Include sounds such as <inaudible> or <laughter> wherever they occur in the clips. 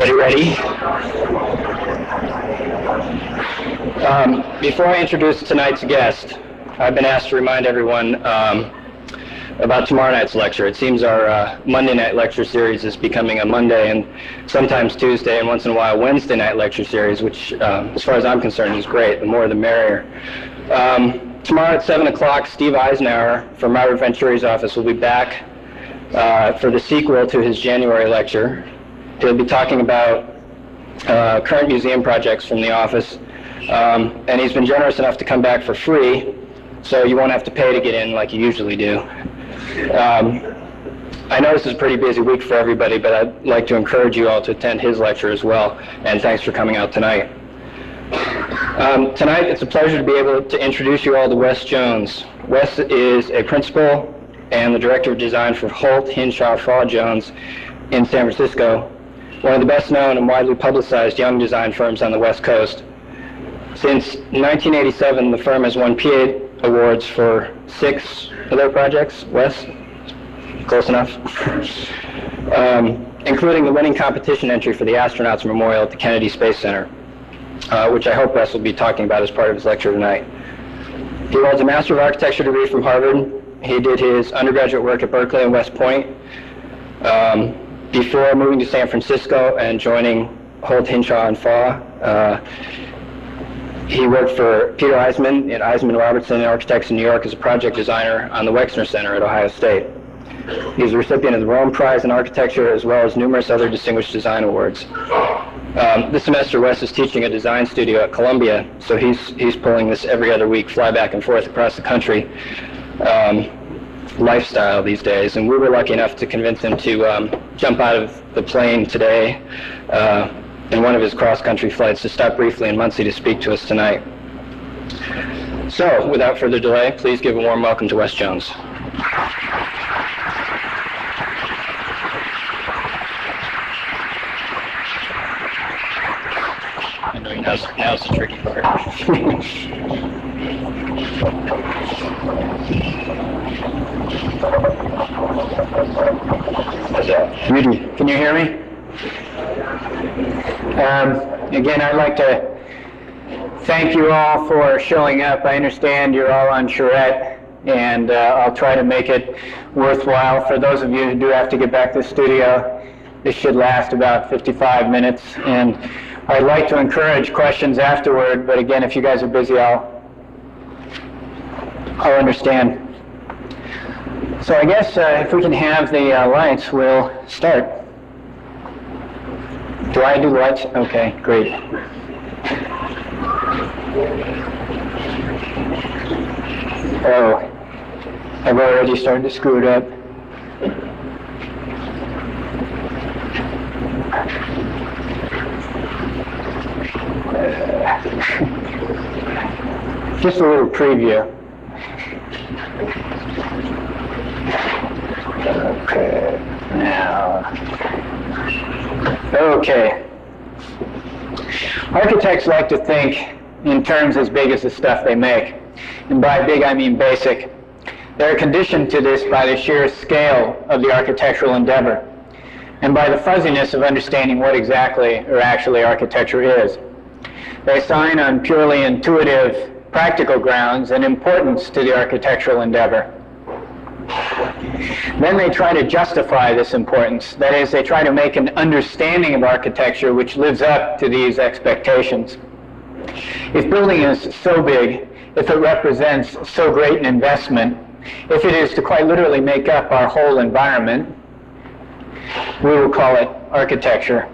Everybody ready? Um, before I introduce tonight's guest, I've been asked to remind everyone um, about tomorrow night's lecture. It seems our uh, Monday night lecture series is becoming a Monday and sometimes Tuesday and once in a while Wednesday night lecture series, which, uh, as far as I'm concerned, is great. The more the merrier. Um, tomorrow at 7 o'clock, Steve Izenour from Robert Venturi's office will be back uh, for the sequel to his January lecture. He'll be talking about uh, current museum projects from the office. Um, and he's been generous enough to come back for free, so you won't have to pay to get in like you usually do. Um, I know this is a pretty busy week for everybody, but I'd like to encourage you all to attend his lecture as well. And thanks for coming out tonight. Um, tonight, it's a pleasure to be able to introduce you all to Wes Jones. Wes is a principal and the director of design for Holt, Hinshaw, Pfau Jones in San Francisco, one of the best known and widely publicized young design firms on the West Coast. Since 1987, the firm has won PA awards for six of their projects. Wes? Close enough? <laughs> um, including the winning competition entry for the Astronauts Memorial at the Kennedy Space Center, uh, which I hope Wes will be talking about as part of his lecture tonight. He holds a Master of Architecture degree from Harvard. He did his undergraduate work at Berkeley and West Point um, before moving to San Francisco and joining Holt, Hinshaw, and Pfau. Uh, he worked for Peter Eisenman at Eisenman Robertson Architects in New York as a project designer on the Wexner Center at Ohio State. He's a recipient of the Rome Prize in Architecture as well as numerous other distinguished design awards. Um, this semester, Wes is teaching a design studio at Columbia, so he's, he's pulling this every other week, fly back and forth across the country um, lifestyle these days. And we were lucky enough to convince him to um, jump out of the plane today uh, in one of his cross-country flights to stop briefly in Muncie to speak to us tonight. So, without further delay, please give a warm welcome to Wes Jones. Now's, now's the tricky part. <laughs> Rudy, can you hear me? Um, again, I'd like to thank you all for showing up. I understand you're all on charrette, and uh, I'll try to make it worthwhile. For those of you who do have to get back to the studio, this should last about 55 minutes. And I'd like to encourage questions afterward, but again, if you guys are busy, I'll, I'll understand. So I guess uh, if we can have the uh, lights, we'll start. Do I do lights? Okay, great. Oh, I've already started to screw it up. <laughs> Just a little preview. Okay, now. Okay. Architects like to think in terms as big as the stuff they make. And by big, I mean basic. They're conditioned to this by the sheer scale of the architectural endeavor and by the fuzziness of understanding what exactly or actually architecture is. They assign on purely intuitive, practical grounds an importance to the architectural endeavor. Then they try to justify this importance. That is, they try to make an understanding of architecture which lives up to these expectations. If building is so big, if it represents so great an investment, if it is to quite literally make up our whole environment, we will call it architecture.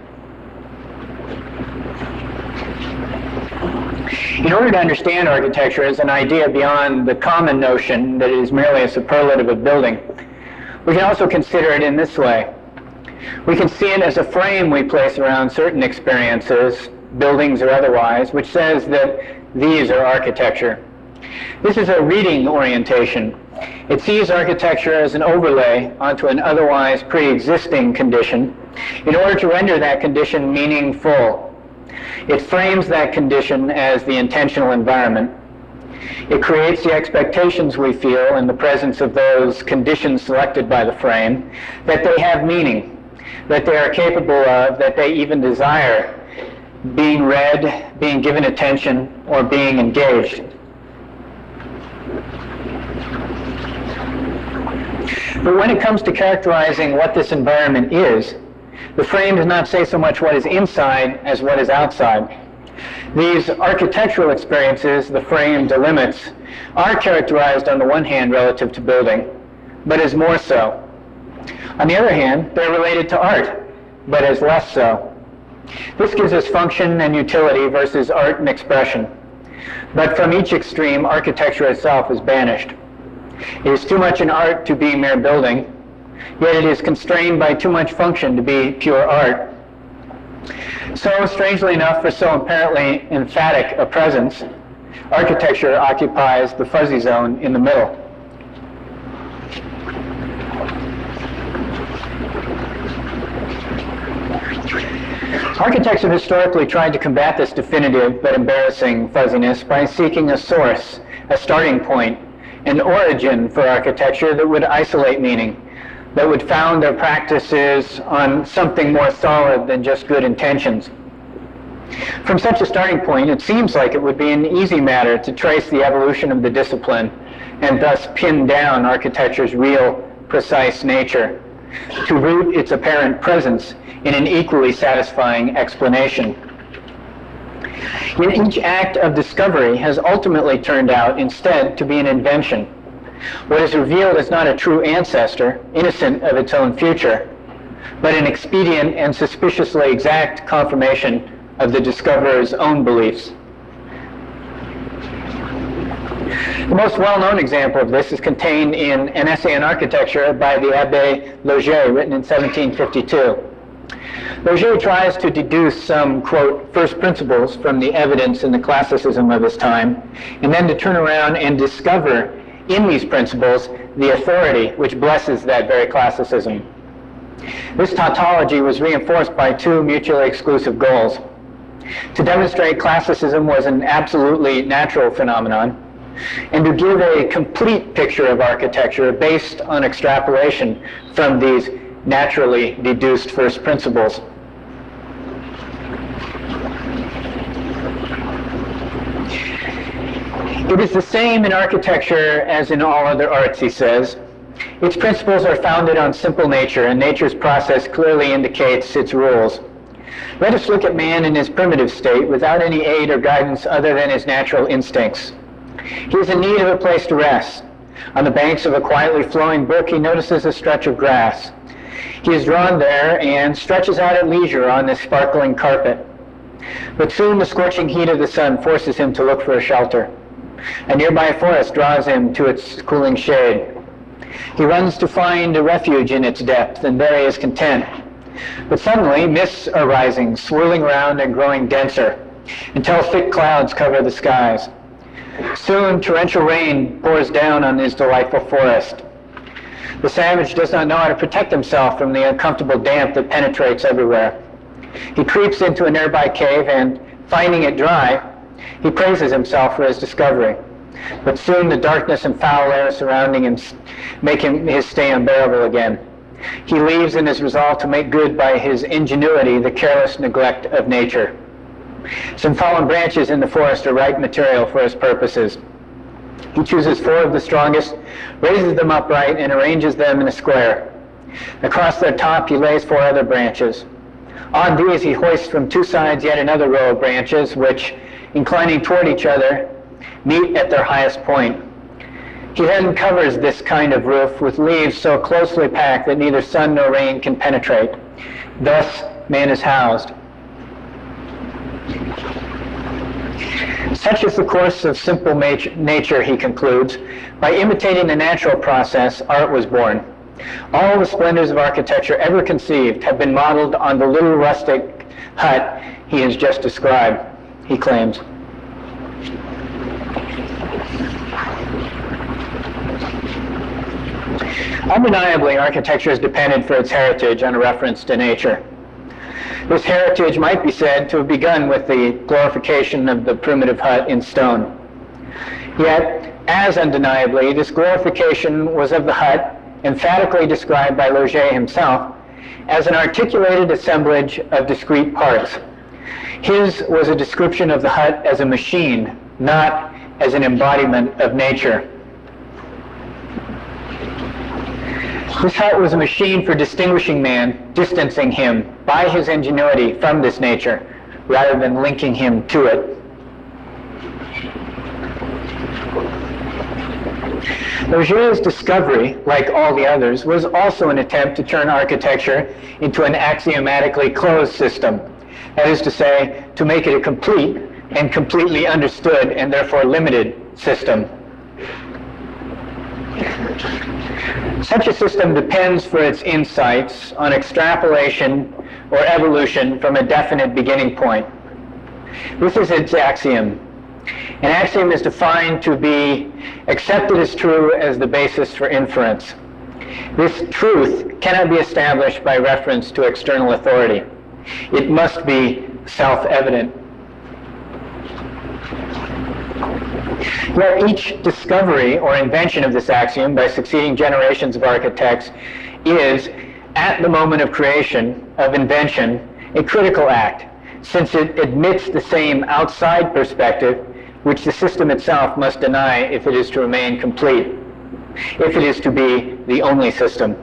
In order to understand architecture as an idea beyond the common notion that it is merely a superlative of building, we can also consider it in this way. We can see it as a frame we place around certain experiences, buildings or otherwise, which says that these are architecture. This is a reading orientation. It sees architecture as an overlay onto an otherwise pre-existing condition in order to render that condition meaningful. It frames that condition as the intentional environment. It creates the expectations we feel in the presence of those conditions selected by the frame that they have meaning, that they are capable of, that they even desire being read, being given attention, or being engaged. But when it comes to characterizing what this environment is, the frame does not say so much what is inside as what is outside. These architectural experiences, the frame delimits, are characterized on the one hand relative to building, but as more so. On the other hand, they're related to art, but as less so. This gives us function and utility versus art and expression. But from each extreme, architecture itself is banished. It is too much an art to be mere building, yet it is constrained by too much function to be pure art. So, strangely enough, for so apparently emphatic a presence, architecture occupies the fuzzy zone in the middle. Architects have historically tried to combat this definitive but embarrassing fuzziness by seeking a source, a starting point, an origin for architecture that would isolate meaning, that would found their practices on something more solid than just good intentions. From such a starting point, it seems like it would be an easy matter to trace the evolution of the discipline and thus pin down architecture's real, precise nature, to root its apparent presence in an equally satisfying explanation. Yet each act of discovery has ultimately turned out instead to be an invention. What is revealed is not a true ancestor, innocent of its own future, but an expedient and suspiciously exact confirmation of the discoverer's own beliefs. The most well-known example of this is contained in an essay on architecture by the Abbé Laugier, written in 1752. Laugier tries to deduce some, quote, first principles from the evidence in the classicism of his time, and then to turn around and discover in these principles the authority which blesses that very classicism. This tautology was reinforced by two mutually exclusive goals. To demonstrate classicism was an absolutely natural phenomenon, and to give a complete picture of architecture based on extrapolation from these naturally deduced first principles. It is the same in architecture as in all other arts, he says. Its principles are founded on simple nature, and nature's process clearly indicates its rules. Let us look at man in his primitive state without any aid or guidance other than his natural instincts. He is in need of a place to rest. On the banks of a quietly flowing brook, he notices a stretch of grass. He is drawn there and stretches out at leisure on this sparkling carpet. But soon the scorching heat of the sun forces him to look for a shelter. A nearby forest draws him to its cooling shade. He runs to find a refuge in its depth, and there he is content. But suddenly, mists are rising, swirling around and growing denser, until thick clouds cover the skies. Soon, torrential rain pours down on his delightful forest. The savage does not know how to protect himself from the uncomfortable damp that penetrates everywhere. He creeps into a nearby cave and, finding it dry, he praises himself for his discovery. But soon the darkness and foul air surrounding him make him his stay unbearable again. He leaves in his resolve to make good by his ingenuity the careless neglect of nature. Some fallen branches in the forest are right material for his purposes. He chooses four of the strongest, raises them upright, and arranges them in a square. Across their top he lays four other branches. On these he hoists from two sides yet another row of branches, which, inclining toward each other, meet at their highest point. He then covers this kind of roof with leaves so closely packed that neither sun nor rain can penetrate. Thus, man is housed. Such is the course of simple nature, he concludes. By imitating the natural process, art was born. All the splendors of architecture ever conceived have been modeled on the little rustic hut he has just described, he claims. Undeniably, architecture is dependent for its heritage on a reference to nature. This heritage might be said to have begun with the glorification of the primitive hut in stone. Yet, as undeniably, this glorification was of the hut, emphatically described by Laugier himself, as an articulated assemblage of discrete parts. His was a description of the hut as a machine, not as an embodiment of nature. This hut was a machine for distinguishing man, distancing him by his ingenuity from this nature, rather than linking him to it. Laugier's discovery, like all the others, was also an attempt to turn architecture into an axiomatically closed system. That is to say, to make it a complete and completely understood and therefore limited system. Such a system depends for its insights on extrapolation or evolution from a definite beginning point. This is its axiom. An axiom is defined to be accepted as true as the basis for inference. This truth cannot be established by reference to external authority. It must be self-evident. Yet each discovery or invention of this axiom by succeeding generations of architects is, at the moment of creation, of invention, a critical act, since it admits the same outside perspective which the system itself must deny if it is to remain complete, if it is to be the only system.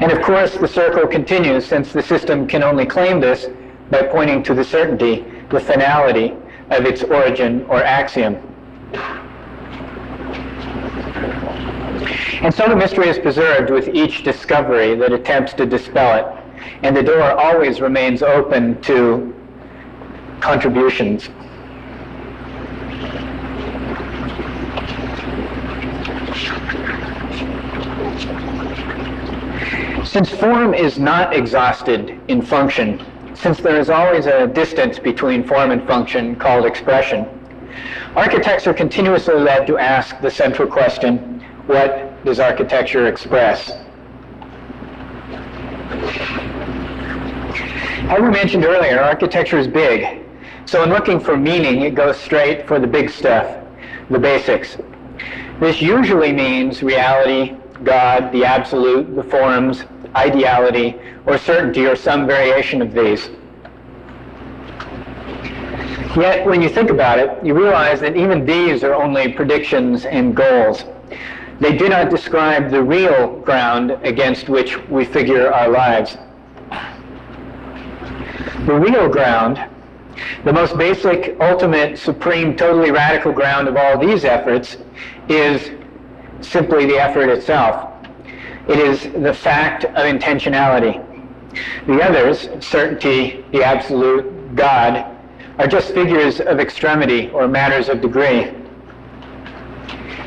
And of course, the circle continues since the system can only claim this by pointing to the certainty, the finality of its origin or axiom. And so the mystery is preserved with each discovery that attempts to dispel it, and the door always remains open to contributions. Since form is not exhausted in function, since there is always a distance between form and function called expression, architects are continuously led to ask the central question, what does architecture express? As we mentioned earlier, architecture is big. So in looking for meaning, it goes straight for the big stuff, the basics. This usually means reality, God, the absolute, the forms, ideality, or certainty, or some variation of these. Yet, when you think about it, you realize that even these are only predictions and goals. They do not describe the real ground against which we figure our lives. The real ground, the most basic, ultimate, supreme, totally radical ground of all these efforts is simply the effort itself. It is the fact of intentionality. The others, certainty, the absolute, God, are just figures of extremity or matters of degree.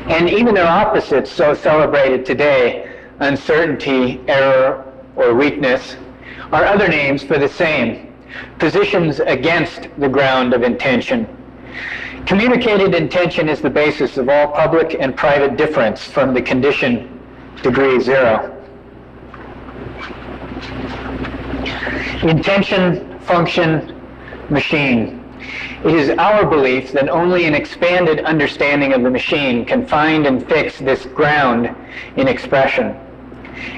And even their opposites, so celebrated today, uncertainty, error, or weakness, are other names for the same, positions against the ground of intention. Communicated intention is the basis of all public and private difference from the condition degree zero. Intention, function, machine. It is our belief that only an expanded understanding of the machine can find and fix this ground in expression.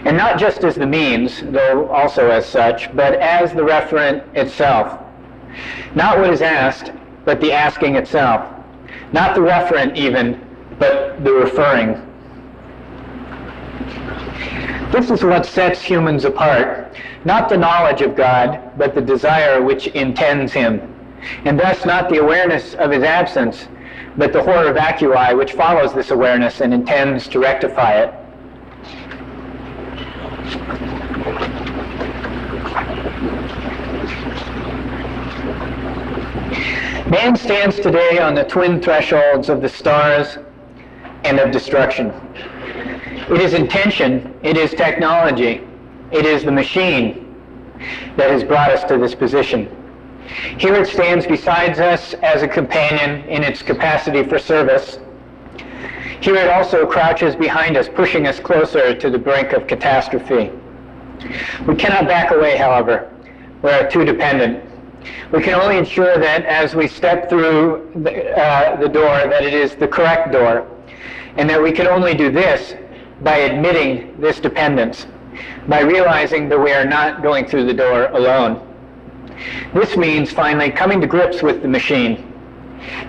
And not just as the means, though also as such, but as the referent itself. Not what is asked, but the asking itself. Not the referent even, but the referring. This is what sets humans apart, not the knowledge of God, but the desire which intends him, and thus not the awareness of his absence, but the horror vacui which follows this awareness and intends to rectify it. Man stands today on the twin thresholds of the stars and of destruction. It is intention, it is technology, it is the machine that has brought us to this position. Here it stands beside us as a companion in its capacity for service. Here it also crouches behind us, pushing us closer to the brink of catastrophe. We cannot back away, however. We are too dependent. We can only ensure that as we step through the, uh, the door, that it is the correct door, and that we can only do this by admitting this dependence by realizing that we are not going through the door alone. This means finally coming to grips with the machine,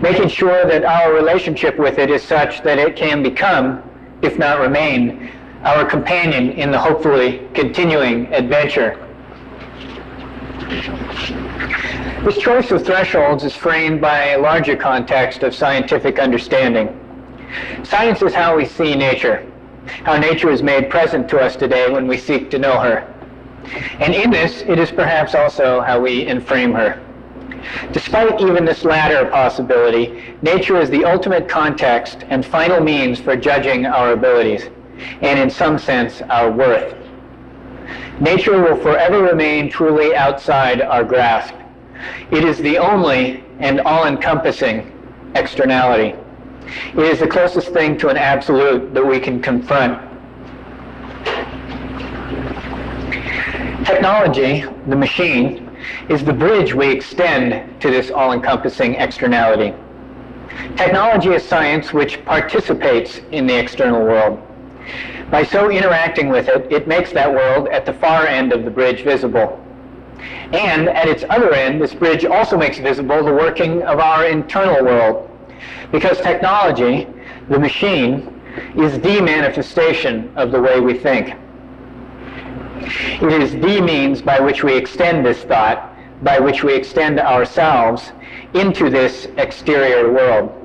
making sure that our relationship with it is such that it can become, if not remain, our companion in the hopefully continuing adventure. This choice of thresholds is framed by a larger context of scientific understanding. Science is how we see nature, how nature is made present to us today when we seek to know her. And in this, it is perhaps also how we enframe her. Despite even this latter possibility, nature is the ultimate context and final means for judging our abilities, and in some sense, our worth. Nature will forever remain truly outside our grasp. It is the only and all-encompassing externality. It is the closest thing to an absolute that we can confront. Technology, the machine, is the bridge we extend to this all-encompassing externality. Technology is science which participates in the external world. By so interacting with it, it makes that world at the far end of the bridge visible. And at its other end, this bridge also makes visible the working of our internal world. Because technology, the machine, is the manifestation of the way we think. It is the means by which we extend this thought, by which we extend ourselves into this exterior world.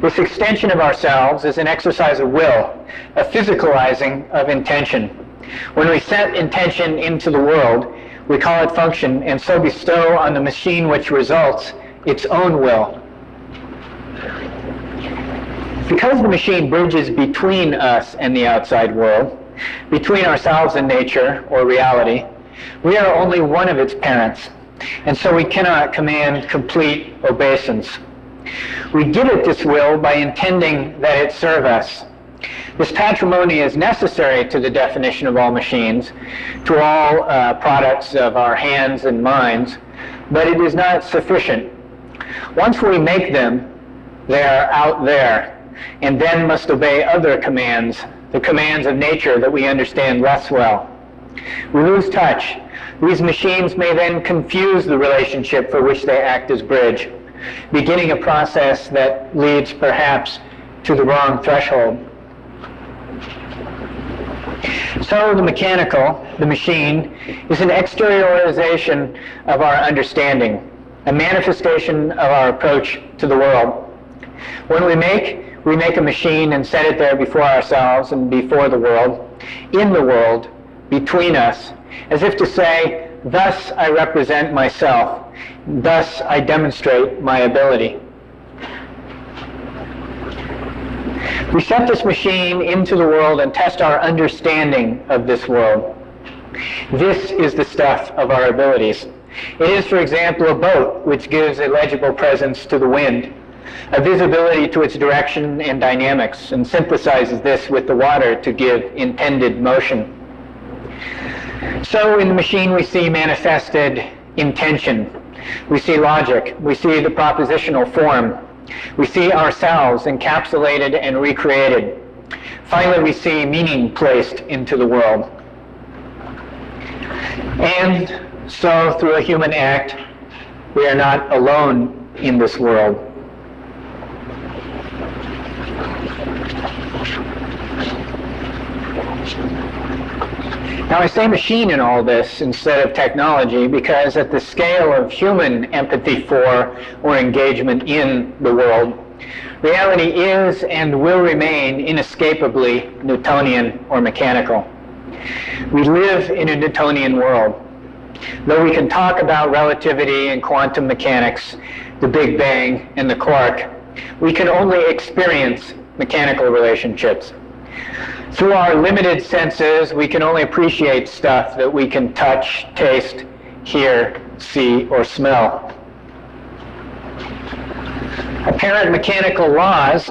This extension of ourselves is an exercise of will, a physicalizing of intention. When we set intention into the world, we call it function, and so bestow on the machine which results its own will. Because the machine bridges between us and the outside world, between ourselves and nature or reality, we are only one of its parents, and so we cannot command complete obeisance. We give it this will by intending that it serve us. This patrimony is necessary to the definition of all machines, to all uh, products of our hands and minds, but it is not sufficient. Once we make them, they are out there, and then must obey other commands, the commands of nature that we understand less well. We lose touch. These machines may then confuse the relationship for which they act as bridge beginning a process that leads perhaps to the wrong threshold. So the mechanical, the machine, is an exteriorization of our understanding, a manifestation of our approach to the world. When we make, we make a machine and set it there before ourselves and before the world, in the world, between us, as if to say, thus I represent myself, Thus, I demonstrate my ability. We set this machine into the world and test our understanding of this world. This is the stuff of our abilities. It is, for example, a boat which gives a legible presence to the wind, a visibility to its direction and dynamics, and synthesizes this with the water to give intended motion. So in the machine we see manifested intention, we see logic. We see the propositional form. We see ourselves encapsulated and recreated. Finally, we see meaning placed into the world. And so, through a human act, we are not alone in this world. Now I say machine in all this instead of technology because at the scale of human empathy for or engagement in the world, reality is and will remain inescapably Newtonian or mechanical. We live in a Newtonian world. Though we can talk about relativity and quantum mechanics, the Big Bang and the quark, we can only experience mechanical relationships. Through our limited senses, we can only appreciate stuff that we can touch, taste, hear, see, or smell. Apparent mechanical laws,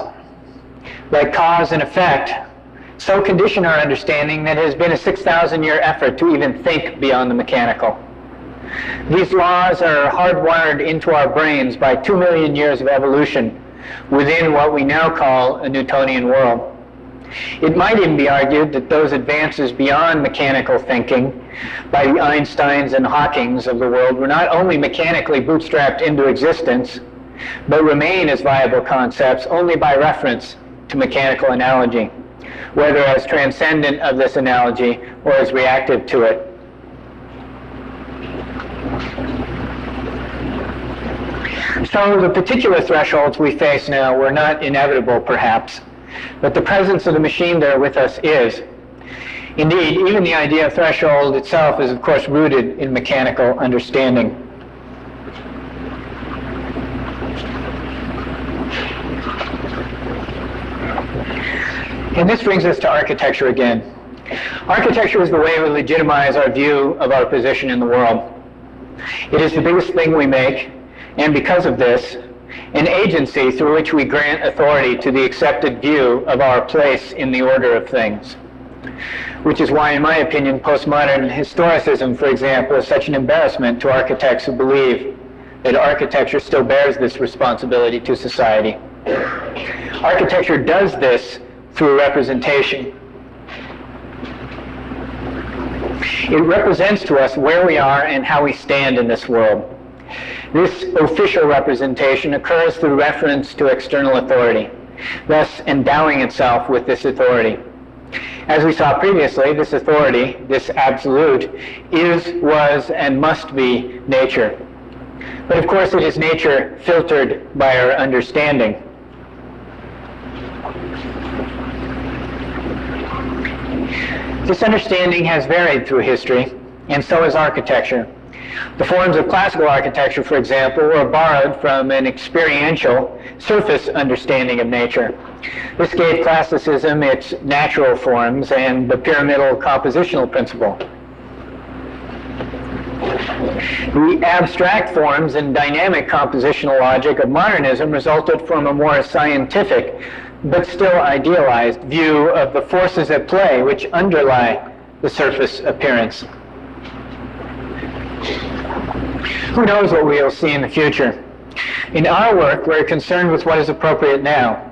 like cause and effect, so condition our understanding that it has been a 6,000 year effort to even think beyond the mechanical. These laws are hardwired into our brains by two million years of evolution within what we now call a Newtonian world. It might even be argued that those advances beyond mechanical thinking by the Einsteins and Hawkings of the world were not only mechanically bootstrapped into existence, but remain as viable concepts only by reference to mechanical analogy, whether as transcendent of this analogy or as reactive to it. So the particular thresholds we face now were not inevitable, perhaps, but the presence of the machine there with us is. Indeed, even the idea of threshold itself is, of course, rooted in mechanical understanding. And this brings us to architecture again. Architecture is the way we legitimize our view of our position in the world. It is the biggest thing we make, and because of this, an agency through which we grant authority to the accepted view of our place in the order of things. Which is why, in my opinion, postmodern historicism, for example, is such an embarrassment to architects who believe that architecture still bears this responsibility to society. Architecture does this through representation. It represents to us where we are and how we stand in this world. This official representation occurs through reference to external authority, thus endowing itself with this authority. As we saw previously, this authority, this absolute, is, was, and must be nature. But of course, it is nature filtered by our understanding. This understanding has varied through history, and so has architecture. The forms of classical architecture, for example, were borrowed from an experiential, surface understanding of nature. This gave classicism its natural forms and the pyramidal compositional principle. The abstract forms and dynamic compositional logic of modernism resulted from a more scientific, but still idealized view of the forces at play which underlie the surface appearance. Who knows what we will see in the future? In our work, we're concerned with what is appropriate now.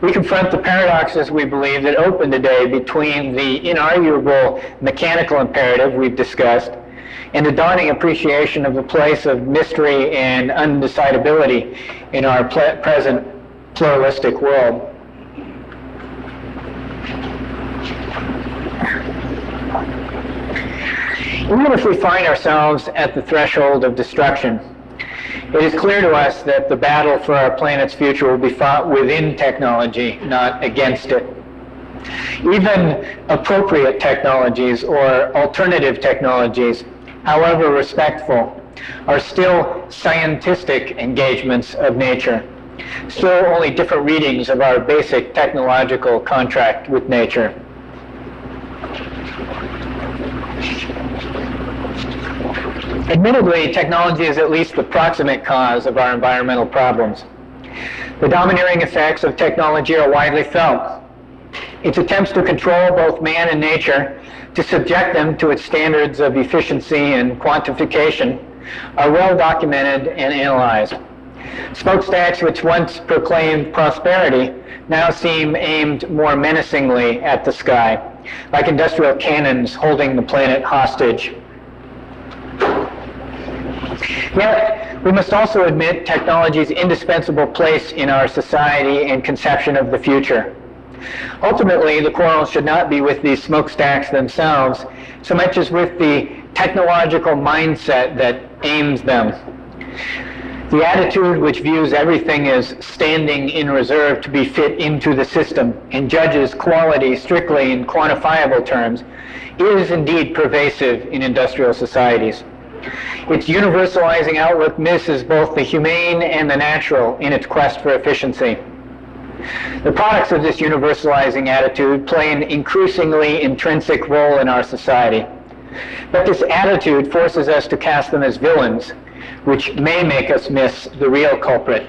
We confront the paradoxes we believe that open today between the inarguable mechanical imperative we've discussed and the dawning appreciation of the place of mystery and undecidability in our present pluralistic world. Even if we find ourselves at the threshold of destruction, it is clear to us that the battle for our planet's future will be fought within technology, not against it. Even appropriate technologies or alternative technologies, however respectful, are still scientific engagements of nature, still only different readings of our basic technological contract with nature. Admittedly, technology is at least the proximate cause of our environmental problems. The domineering effects of technology are widely felt. Its attempts to control both man and nature, to subject them to its standards of efficiency and quantification, are well documented and analyzed. Smokestacks which once proclaimed prosperity now seem aimed more menacingly at the sky, like industrial cannons holding the planet hostage. Yet, we must also admit technology's indispensable place in our society and conception of the future. Ultimately, the quarrel should not be with these smokestacks themselves, so much as with the technological mindset that aims them. The attitude which views everything as standing in reserve to be fit into the system and judges quality strictly in quantifiable terms is indeed pervasive in industrial societies. Its universalizing outlook misses both the humane and the natural in its quest for efficiency. The products of this universalizing attitude play an increasingly intrinsic role in our society. But this attitude forces us to cast them as villains, which may make us miss the real culprit.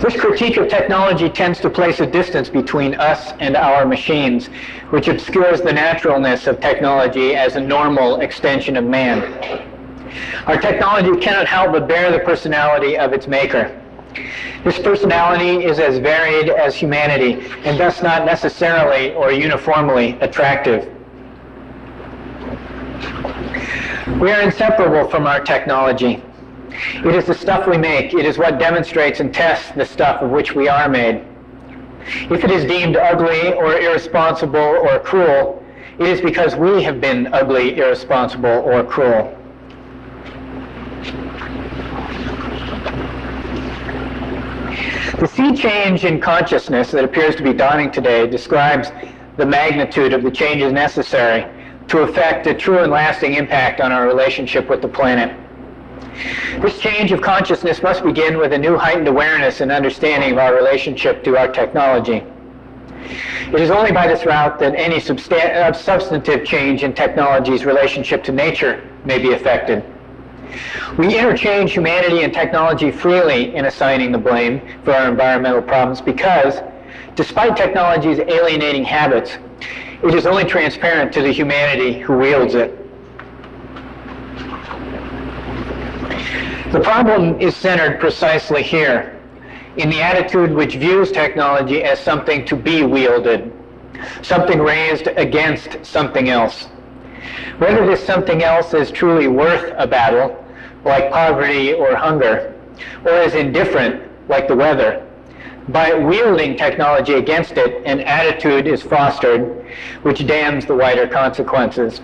This critique of technology tends to place a distance between us and our machines, which obscures the naturalness of technology as a normal extension of man. Our technology cannot help but bear the personality of its maker. This personality is as varied as humanity and thus not necessarily or uniformly attractive. We are inseparable from our technology. It is the stuff we make. It is what demonstrates and tests the stuff of which we are made. If it is deemed ugly or irresponsible or cruel, it is because we have been ugly, irresponsible, or cruel. The sea change in consciousness that appears to be dawning today describes the magnitude of the changes necessary to effect a true and lasting impact on our relationship with the planet. This change of consciousness must begin with a new heightened awareness and understanding of our relationship to our technology. It is only by this route that any uh, substantive change in technology's relationship to nature may be effected. We interchange humanity and technology freely in assigning the blame for our environmental problems because, despite technology's alienating habits, it is only transparent to the humanity who wields it. The problem is centered precisely here, in the attitude which views technology as something to be wielded, something raised against something else. Whether this something else is truly worth a battle, like poverty or hunger, or is indifferent, like the weather, by wielding technology against it, an attitude is fostered which damns the wider consequences.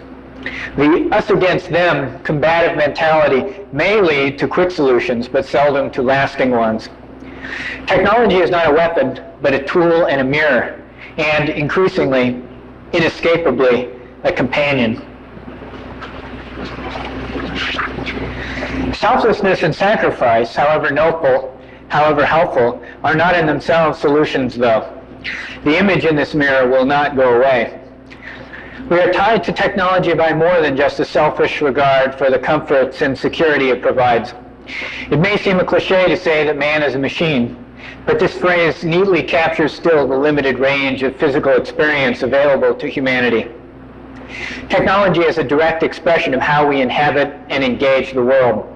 The us against them combative mentality may lead to quick solutions, but seldom to lasting ones. Technology is not a weapon, but a tool and a mirror, and increasingly, inescapably, a companion. Selflessness and sacrifice, however noble, however helpful, are not in themselves solutions, though. The image in this mirror will not go away. We are tied to technology by more than just a selfish regard for the comforts and security it provides. It may seem a cliche to say that man is a machine, but this phrase neatly captures still the limited range of physical experience available to humanity. Technology is a direct expression of how we inhabit and engage the world,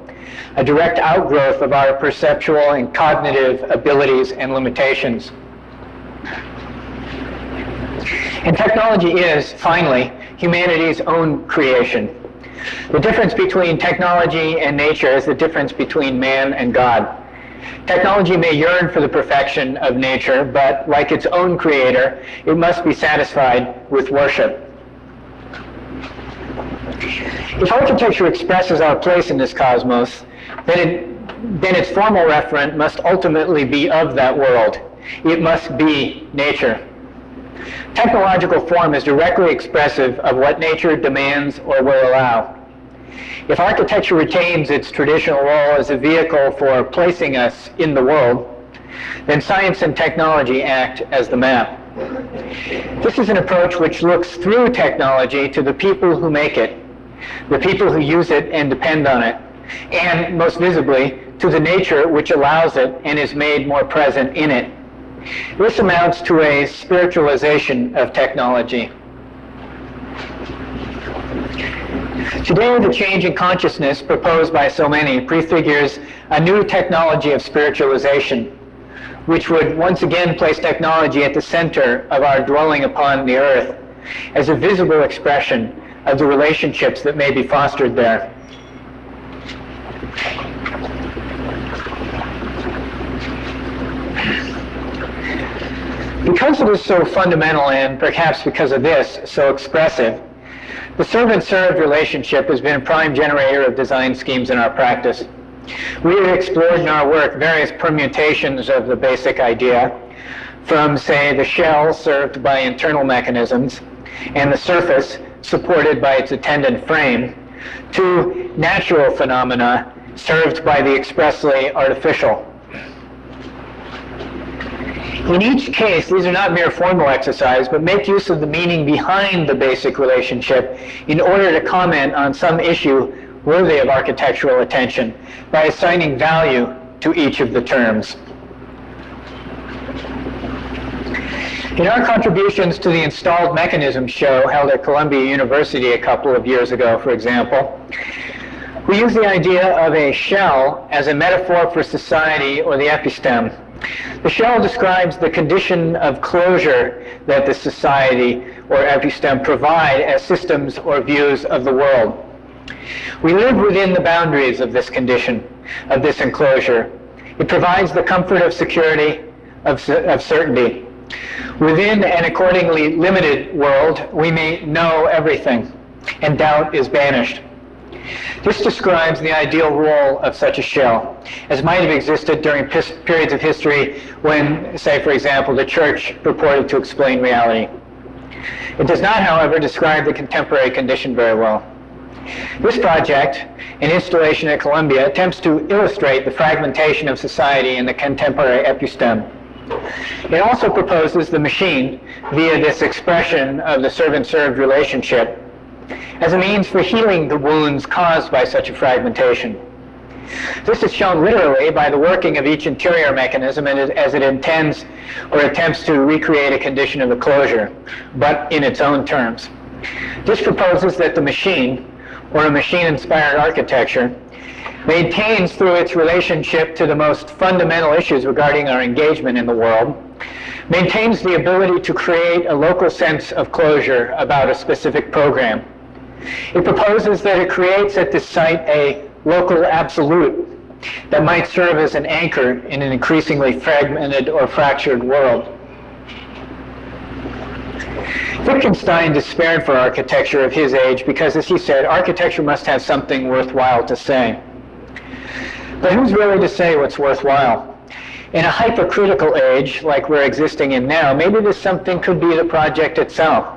a direct outgrowth of our perceptual and cognitive abilities and limitations. And technology is, finally, humanity's own creation. The difference between technology and nature is the difference between man and God. Technology may yearn for the perfection of nature, but like its own creator, it must be satisfied with worship. If architecture expresses our place in this cosmos, then, it, then its formal referent must ultimately be of that world. It must be nature. Technological form is directly expressive of what nature demands or will allow. If architecture retains its traditional role as a vehicle for placing us in the world, then science and technology act as the map. This is an approach which looks through technology to the people who make it, the people who use it and depend on it, and most visibly to the nature which allows it and is made more present in it. This amounts to a spiritualization of technology. Today, the change in consciousness proposed by so many prefigures a new technology of spiritualization, which would once again place technology at the center of our dwelling upon the earth as a visible expression of the relationships that may be fostered there. Because it is so fundamental and perhaps because of this, so expressive, the servant-served relationship has been a prime generator of design schemes in our practice. We have explored in our work various permutations of the basic idea, from, say, the shell served by internal mechanisms and the surface supported by its attendant frame, to natural phenomena served by the expressly artificial. In each case, these are not mere formal exercise, but make use of the meaning behind the basic relationship in order to comment on some issue worthy of architectural attention by assigning value to each of the terms. In our contributions to the installed mechanism show held at Columbia University a couple of years ago, for example, We use the idea of a shell as a metaphor for society or the episteme. The shell describes the condition of closure that the society or episteme provide as systems or views of the world. We live within the boundaries of this condition, of this enclosure. It provides the comfort of security, of, of certainty. Within an accordingly limited world, we may know everything, and doubt is banished. This describes the ideal role of such a shell, as might have existed during periods of history when, say, for example, the church purported to explain reality. It does not, however, describe the contemporary condition very well. This project, an installation at Columbia, attempts to illustrate the fragmentation of society in the contemporary episteme. It also proposes the machine via this expression of the servant-served relationship as a means for healing the wounds caused by such a fragmentation. This is shown literally by the working of each interior mechanism and as it intends or attempts to recreate a condition of closure, but in its own terms. This proposes that the machine, or a machine-inspired architecture, maintains through its relationship to the most fundamental issues regarding our engagement in the world, maintains the ability to create a local sense of closure about a specific program it proposes that it creates at this site a local absolute that might serve as an anchor in an increasingly fragmented or fractured world. Wittgenstein despaired for architecture of his age because, as he said, architecture must have something worthwhile to say. But who's really to say what's worthwhile? In a hypercritical age like we're existing in now, maybe this something could be the project itself.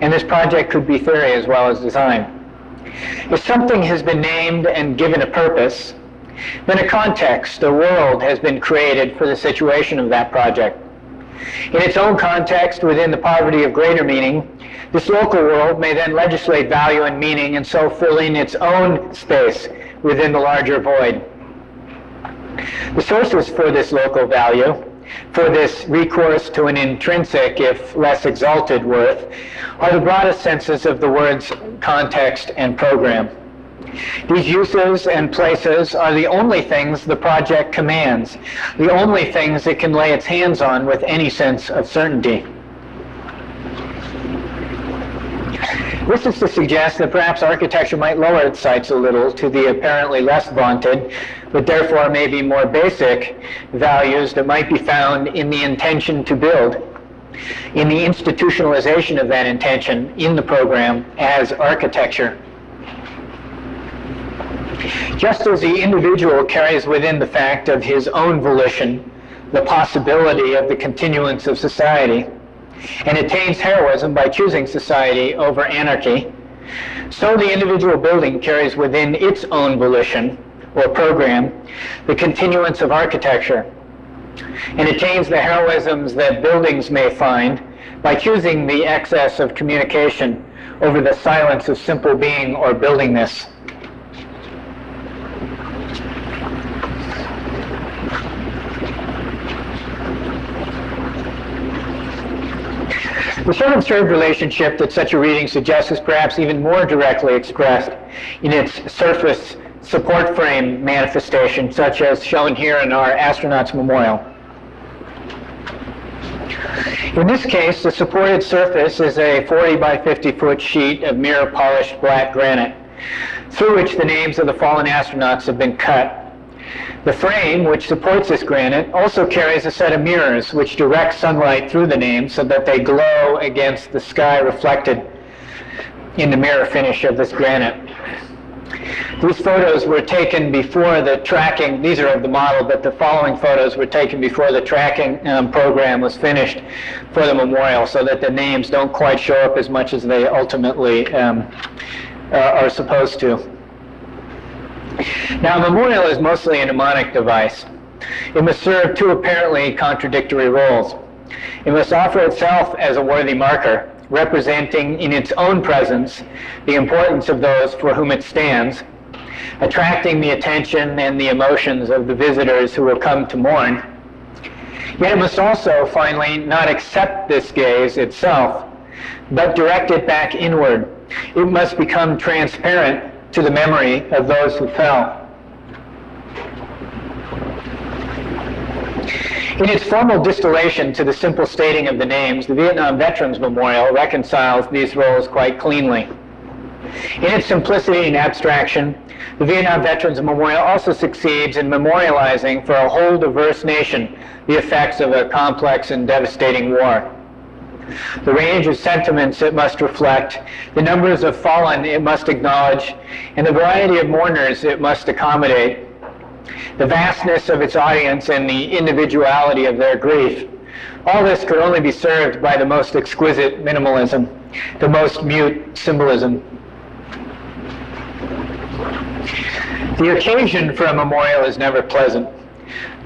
And this project could be theory as well as design. If something has been named and given a purpose, then a context, a world, has been created for the situation of that project. In its own context, within the poverty of greater meaning, this local world may then legislate value and meaning and so fill in its own space within the larger void. The sources for this local value for this recourse to an intrinsic, if less exalted worth, are the broadest senses of the words context and program. These uses and places are the only things the project commands, the only things it can lay its hands on with any sense of certainty. This is to suggest that perhaps architecture might lower its sights a little to the apparently less vaunted, but therefore maybe more basic values that might be found in the intention to build, in the institutionalization of that intention in the program as architecture. Just as the individual carries within the fact of his own volition the possibility of the continuance of society, and attains heroism by choosing society over anarchy, so the individual building carries within its own volition or program the continuance of architecture and attains the heroisms that buildings may find by choosing the excess of communication over the silence of simple being or buildingness. The servant-served relationship that such a reading suggests is perhaps even more directly expressed in its surface support frame manifestation, such as shown here in our astronauts memorial. In this case, the supported surface is a 40 by 50 foot sheet of mirror polished black granite, through which the names of the fallen astronauts have been cut the frame, which supports this granite, also carries a set of mirrors which direct sunlight through the name so that they glow against the sky reflected in the mirror finish of this granite. These photos were taken before the tracking, these are of the model, but the following photos were taken before the tracking um, program was finished for the memorial so that the names don't quite show up as much as they ultimately um, uh, are supposed to. Now, a memorial is mostly a mnemonic device. It must serve two apparently contradictory roles. It must offer itself as a worthy marker, representing in its own presence the importance of those for whom it stands, attracting the attention and the emotions of the visitors who will come to mourn. Yet it must also, finally, not accept this gaze itself, but direct it back inward. It must become transparent to the memory of those who fell. In its formal distillation to the simple stating of the names, the Vietnam Veterans Memorial reconciles these roles quite cleanly. In its simplicity and abstraction, the Vietnam Veterans Memorial also succeeds in memorializing for a whole diverse nation the effects of a complex and devastating war. The range of sentiments it must reflect, the numbers of fallen it must acknowledge, and the variety of mourners it must accommodate the vastness of its audience and the individuality of their grief. All this could only be served by the most exquisite minimalism, the most mute symbolism. The occasion for a memorial is never pleasant.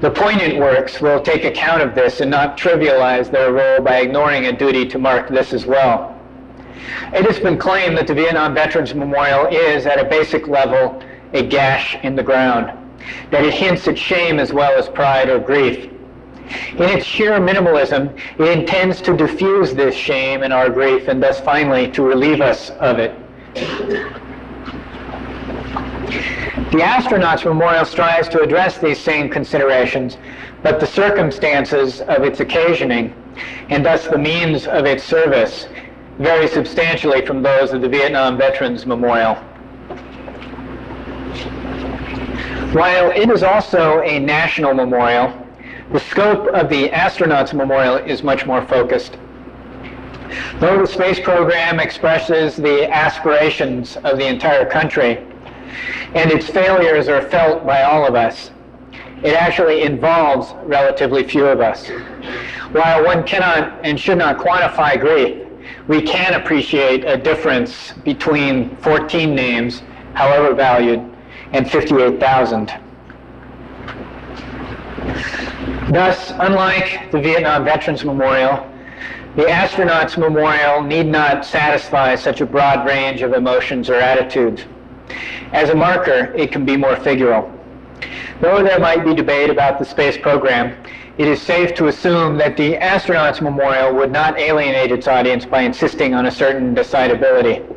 The poignant works will take account of this and not trivialize their role by ignoring a duty to mark this as well. It has been claimed that the Vietnam Veterans Memorial is, at a basic level, a gash in the ground that it hints at shame as well as pride or grief. In its sheer minimalism, it intends to diffuse this shame and our grief and thus finally to relieve us of it. The astronauts memorial strives to address these same considerations, but the circumstances of its occasioning, and thus the means of its service, vary substantially from those of the Vietnam Veterans Memorial. While it is also a national memorial, the scope of the astronauts memorial is much more focused. Though the space program expresses the aspirations of the entire country, and its failures are felt by all of us, it actually involves relatively few of us. While one cannot and should not quantify grief, we can appreciate a difference between 14 names, however valued, and 58,000. Thus, unlike the Vietnam Veterans Memorial, the Astronauts Memorial need not satisfy such a broad range of emotions or attitudes. As a marker, it can be more figural. Though there might be debate about the space program, it is safe to assume that the Astronauts Memorial would not alienate its audience by insisting on a certain decidability.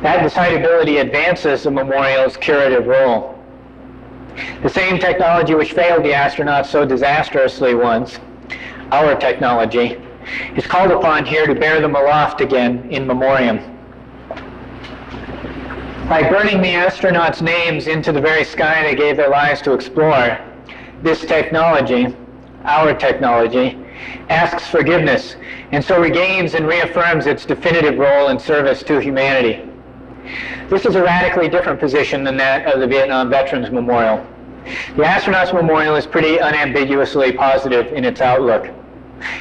That decidability advances the memorial's curative role. The same technology which failed the astronauts so disastrously once, our technology, is called upon here to bear them aloft again in memoriam. By burning the astronauts' names into the very sky they gave their lives to explore, this technology, our technology, asks forgiveness and so regains and reaffirms its definitive role in service to humanity. This is a radically different position than that of the Vietnam Veterans Memorial. The Astronauts Memorial is pretty unambiguously positive in its outlook.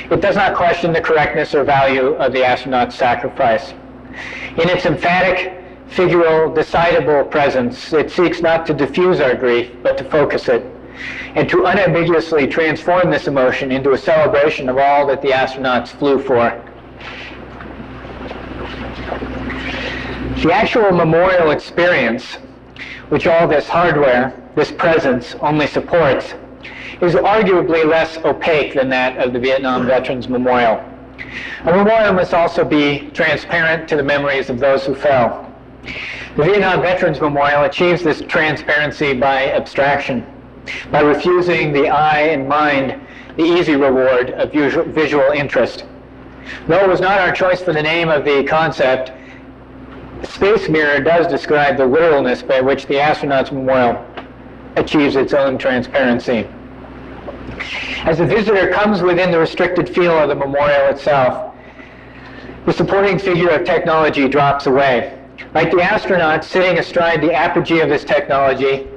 It does not question the correctness or value of the astronauts' sacrifice. In its emphatic, figural, decidable presence, it seeks not to diffuse our grief, but to focus it, and to unambiguously transform this emotion into a celebration of all that the astronauts flew for. The actual memorial experience, which all this hardware, this presence, only supports, is arguably less opaque than that of the Vietnam Veterans Memorial. A memorial must also be transparent to the memories of those who fell. The Vietnam Veterans Memorial achieves this transparency by abstraction, by refusing the eye and mind the easy reward of visual interest. Though it was not our choice for the name of the concept, Space Mirror does describe the literalness by which the Astronauts Memorial achieves its own transparency. As the visitor comes within the restricted field of the memorial itself, the supporting figure of technology drops away. Like the astronaut sitting astride the apogee of this technology,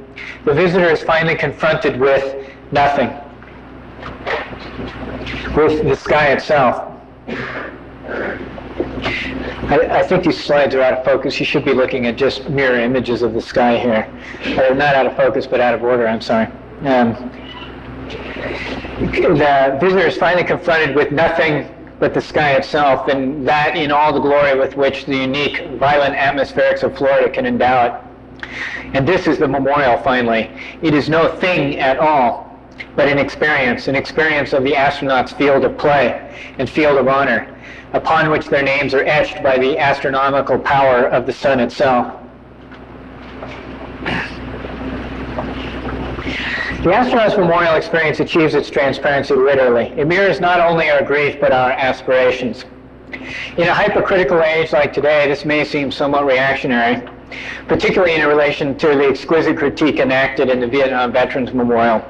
the visitor is finally confronted with nothing, with the sky itself. I, I, think these slides are out of focus. You should be looking at just mirror images of the sky here. Or not out of focus, but out of order, I'm sorry. Um, the visitor is finally confronted with nothing but the sky itself, and that in all the glory with which the unique, violent atmospherics of Florida can endow it. And this is the memorial, finally. It is no thing at all, but an experience, an experience of the astronauts' field of play and field of honor upon which their names are etched by the astronomical power of the sun itself. The astronaut's memorial experience achieves its transparency literally. It mirrors not only our grief, but our aspirations. In a hypercritical age like today, this may seem somewhat reactionary, particularly in relation to the exquisite critique enacted in the Vietnam Veterans Memorial.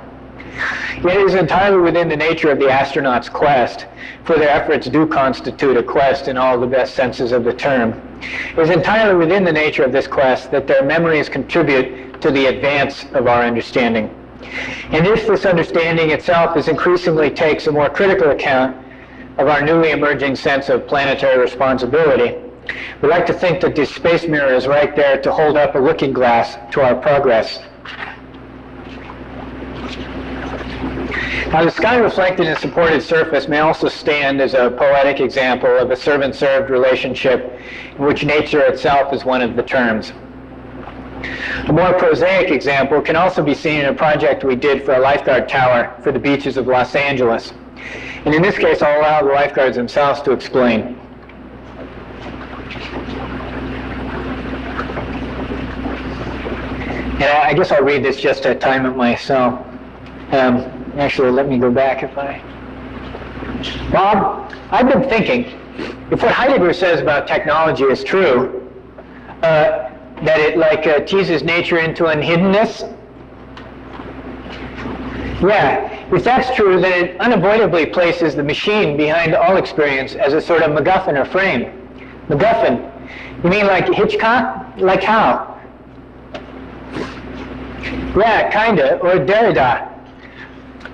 It is entirely within the nature of the astronaut's quest, for their efforts do constitute a quest in all the best senses of the term. It is entirely within the nature of this quest that their memories contribute to the advance of our understanding. And if this understanding itself is increasingly takes a more critical account of our newly emerging sense of planetary responsibility, we like to think that the space mirror is right there to hold up a looking glass to our progress. Now, the sky reflected in a supported surface may also stand as a poetic example of a servant-served relationship in which nature itself is one of the terms. A more prosaic example can also be seen in a project we did for a lifeguard tower for the beaches of Los Angeles. And in this case, I'll allow the lifeguards themselves to explain. And I guess I'll read this just to time it myself. Um, actually, let me go back if I... Bob, I've been thinking, if what Heidegger says about technology is true, uh, that it like uh, teases nature into unhiddenness? Yeah, if that's true, then it unavoidably places the machine behind all experience as a sort of MacGuffin or frame. MacGuffin. You mean like Hitchcock? Like how? Yeah, kinda, or Derrida.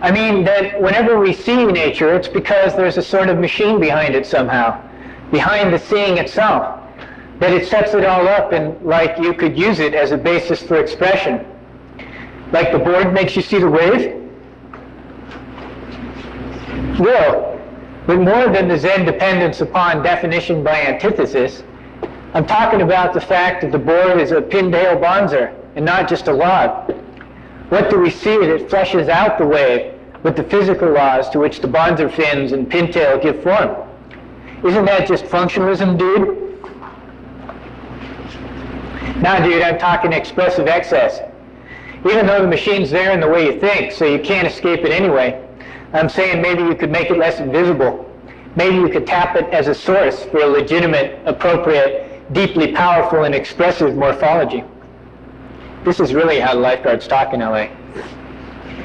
I mean that whenever we see nature, it's because there's a sort of machine behind it somehow, behind the seeing itself that it sets it all up and like you could use it as a basis for expression. Like the board makes you see the wave? Well, but more than the Zen dependence upon definition by antithesis, I'm talking about the fact that the board is a pintail bonzer and not just a log. What do we see that fleshes out the wave with the physical laws to which the bonzer fins and pintail give form? Isn't that just functionalism, dude? Now, dude, I'm talking expressive excess. Even though the machine's there in the way you think, so you can't escape it anyway, I'm saying maybe you could make it less invisible. Maybe you could tap it as a source for a legitimate, appropriate, deeply powerful, and expressive morphology. This is really how lifeguards talk in LA.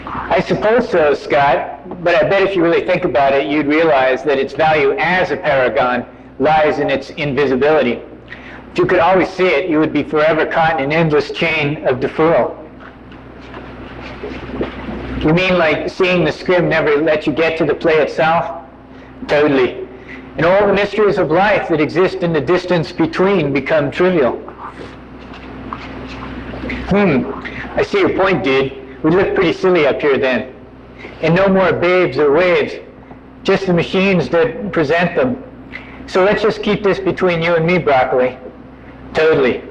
I suppose so, Scott, but I bet if you really think about it, you'd realize that its value as a paragon lies in its invisibility. If you could always see it, you would be forever caught in an endless chain of deferral. You mean like seeing the scrim never let you get to the play itself? Totally. And all the mysteries of life that exist in the distance between become trivial. Hmm, I see your point, dude. We look pretty silly up here then. And no more babes or waves, just the machines that present them. So let's just keep this between you and me, Broccoli. Totally.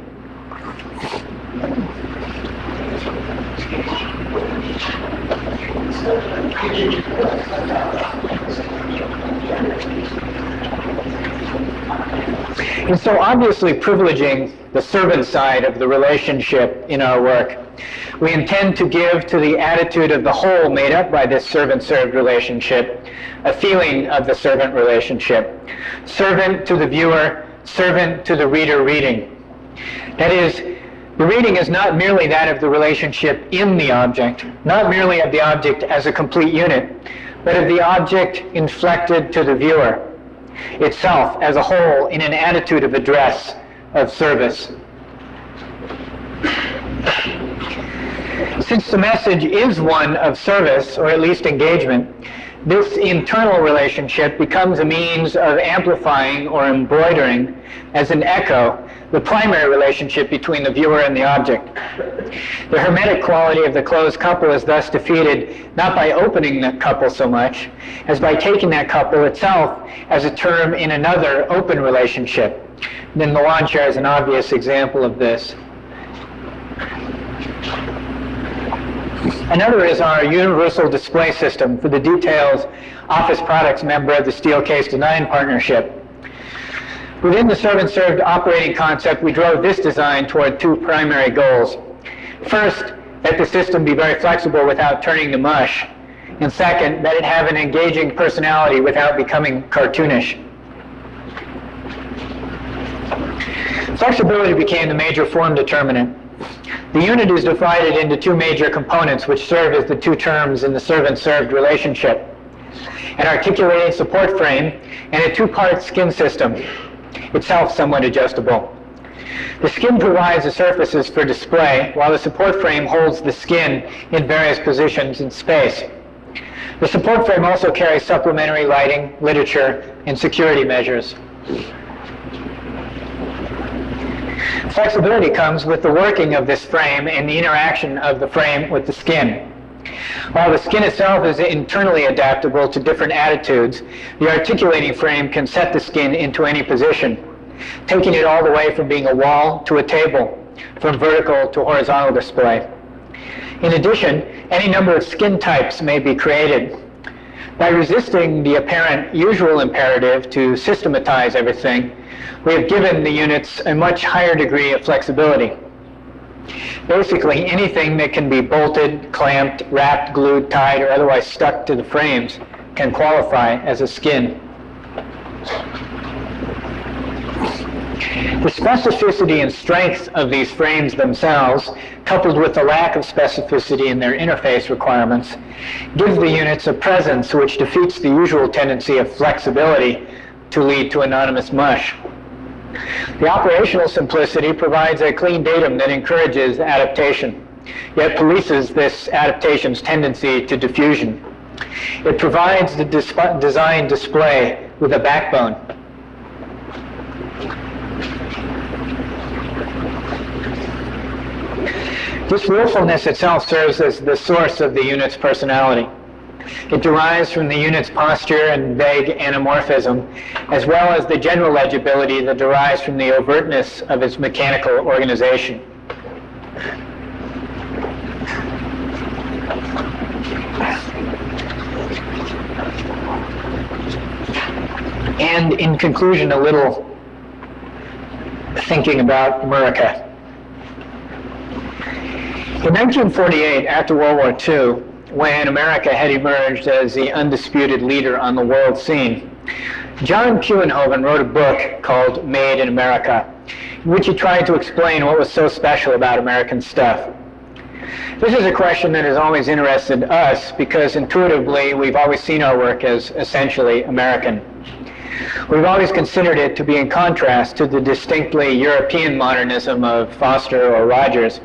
And so obviously privileging the servant side of the relationship in our work, we intend to give to the attitude of the whole made up by this servant-served relationship a feeling of the servant relationship. Servant to the viewer, servant to the reader reading. That is, the reading is not merely that of the relationship in the object, not merely of the object as a complete unit, but of the object inflected to the viewer itself as a whole in an attitude of address, of service. Since the message is one of service, or at least engagement, this internal relationship becomes a means of amplifying or embroidering as an echo the primary relationship between the viewer and the object. The hermetic quality of the closed couple is thus defeated not by opening that couple so much as by taking that couple itself as a term in another open relationship. then the lawn chair is an obvious example of this. Another is our universal display system for the details office products member of the Steelcase Design Partnership. Within the servant-served operating concept, we drove this design toward two primary goals. First, that the system be very flexible without turning to mush. And second, that it have an engaging personality without becoming cartoonish. Flexibility became the major form determinant. The unit is divided into two major components which serve as the two terms in the servant-served relationship. An articulating support frame and a two-part skin system, itself somewhat adjustable. The skin provides the surfaces for display, while the support frame holds the skin in various positions in space. The support frame also carries supplementary lighting, literature, and security measures. Flexibility comes with the working of this frame and the interaction of the frame with the skin. While the skin itself is internally adaptable to different attitudes, the articulating frame can set the skin into any position, taking it all the way from being a wall to a table, from vertical to horizontal display. In addition, any number of skin types may be created. By resisting the apparent usual imperative to systematize everything, we have given the units a much higher degree of flexibility. Basically, anything that can be bolted, clamped, wrapped, glued, tied, or otherwise stuck to the frames can qualify as a skin. The specificity and strength of these frames themselves, coupled with the lack of specificity in their interface requirements, gives the units a presence which defeats the usual tendency of flexibility to lead to anonymous mush. The operational simplicity provides a clean datum that encourages adaptation, yet polices this adaptation's tendency to diffusion. It provides the design display with a backbone. This willfulness itself serves as the source of the unit's personality. It derives from the unit's posture and vague anamorphism, as well as the general legibility that derives from the overtness of its mechanical organization. And in conclusion, a little thinking about America. In 1948, after World War II, when America had emerged as the undisputed leader on the world scene. John Kouwenhoven wrote a book called Made in America, in which he tried to explain what was so special about American stuff. This is a question that has always interested us because intuitively we've always seen our work as essentially American. We've always considered it to be in contrast to the distinctly European modernism of Foster or Rogers,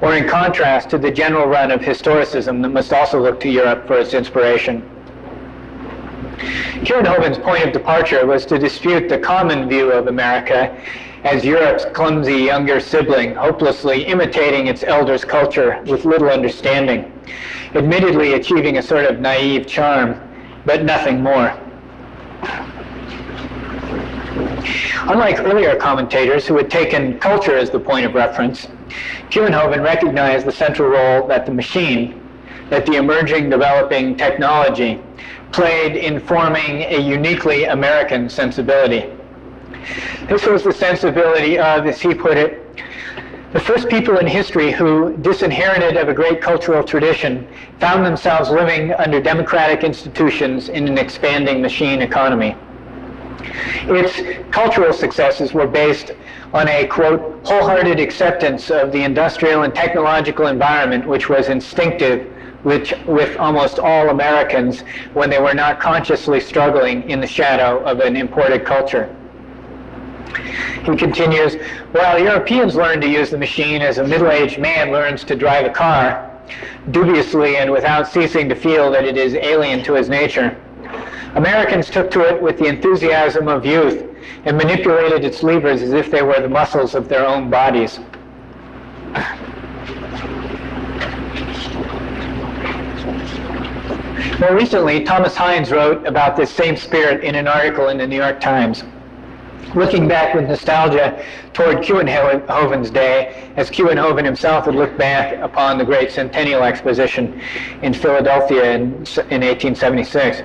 or in contrast to the general run of historicism that must also look to Europe for its inspiration. Kouwenhoven's point of departure was to dispute the common view of America as Europe's clumsy younger sibling, hopelessly imitating its elders' culture with little understanding, admittedly achieving a sort of naive charm, but nothing more. Unlike earlier commentators who had taken culture as the point of reference, Kouwenhoven recognized the central role that the machine, that the emerging developing technology, played in forming a uniquely American sensibility. This was the sensibility of, as he put it, the first people in history who, disinherited of a great cultural tradition, found themselves living under democratic institutions in an expanding machine economy. Its cultural successes were based on a, quote, wholehearted acceptance of the industrial and technological environment which was instinctive which, with almost all Americans when they were not consciously struggling in the shadow of an imported culture. He continues, while Europeans learned to use the machine as a middle-aged man learns to drive a car, dubiously and without ceasing to feel that it is alien to his nature, Americans took to it with the enthusiasm of youth and manipulated its levers as if they were the muscles of their own bodies. More recently, Thomas Hines wrote about this same spirit in an article in the New York Times. Looking back with nostalgia toward Kouwenhoven's day, as Kouwenhoven himself would look back upon the great Centennial Exposition in Philadelphia in, in 1876.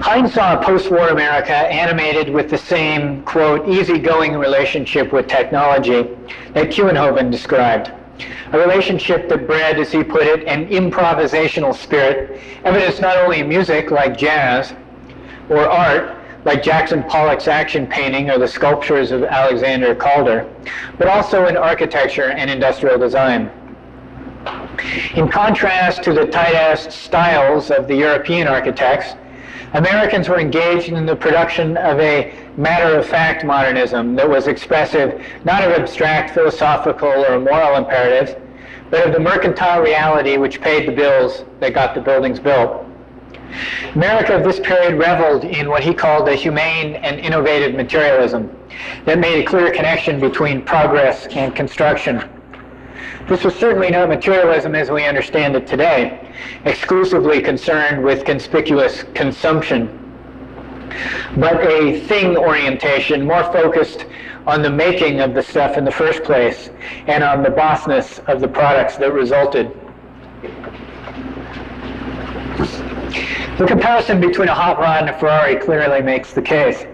Hines saw post-war America animated with the same, quote, easygoing relationship with technology that Kouwenhoven described. a relationship that bred, as he put it, an improvisational spirit, evidenced not only in music like jazz or art like Jackson Pollock's action painting or the sculptures of Alexander Calder, but also in architecture and industrial design. In contrast to the tight-assed styles of the European architects, Americans were engaged in the production of a matter-of-fact modernism that was expressive not of abstract philosophical or moral imperatives, but of the mercantile reality which paid the bills that got the buildings built. America of this period reveled in what he called a humane and innovative materialism that made a clear connection between progress and construction. This was certainly not materialism as we understand it today, exclusively concerned with conspicuous consumption, but a thing orientation more focused on the making of the stuff in the first place and on the bossness of the products that resulted. The comparison between a hot rod and a Ferrari clearly makes the case.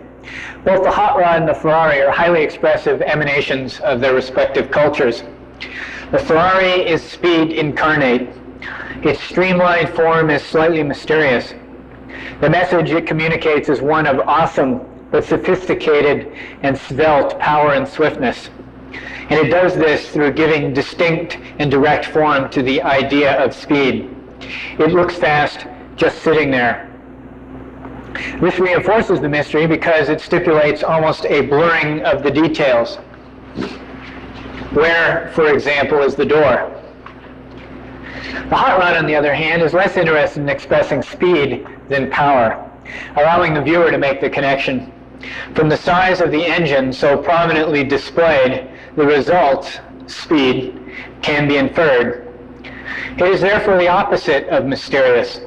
Both the hot rod and the Ferrari are highly expressive emanations of their respective cultures. The Ferrari is speed incarnate. Its streamlined form is slightly mysterious. The message it communicates is one of awesome but sophisticated and svelte power and swiftness. And it does this through giving distinct and direct form to the idea of speed. It looks fast just sitting there. This reinforces the mystery because it stipulates almost a blurring of the details. Where, for example, is the door? The hot rod, on the other hand, is less interested in expressing speed than power, allowing the viewer to make the connection. From the size of the engine so prominently displayed, the result, speed, can be inferred. It is therefore the opposite of mysterious.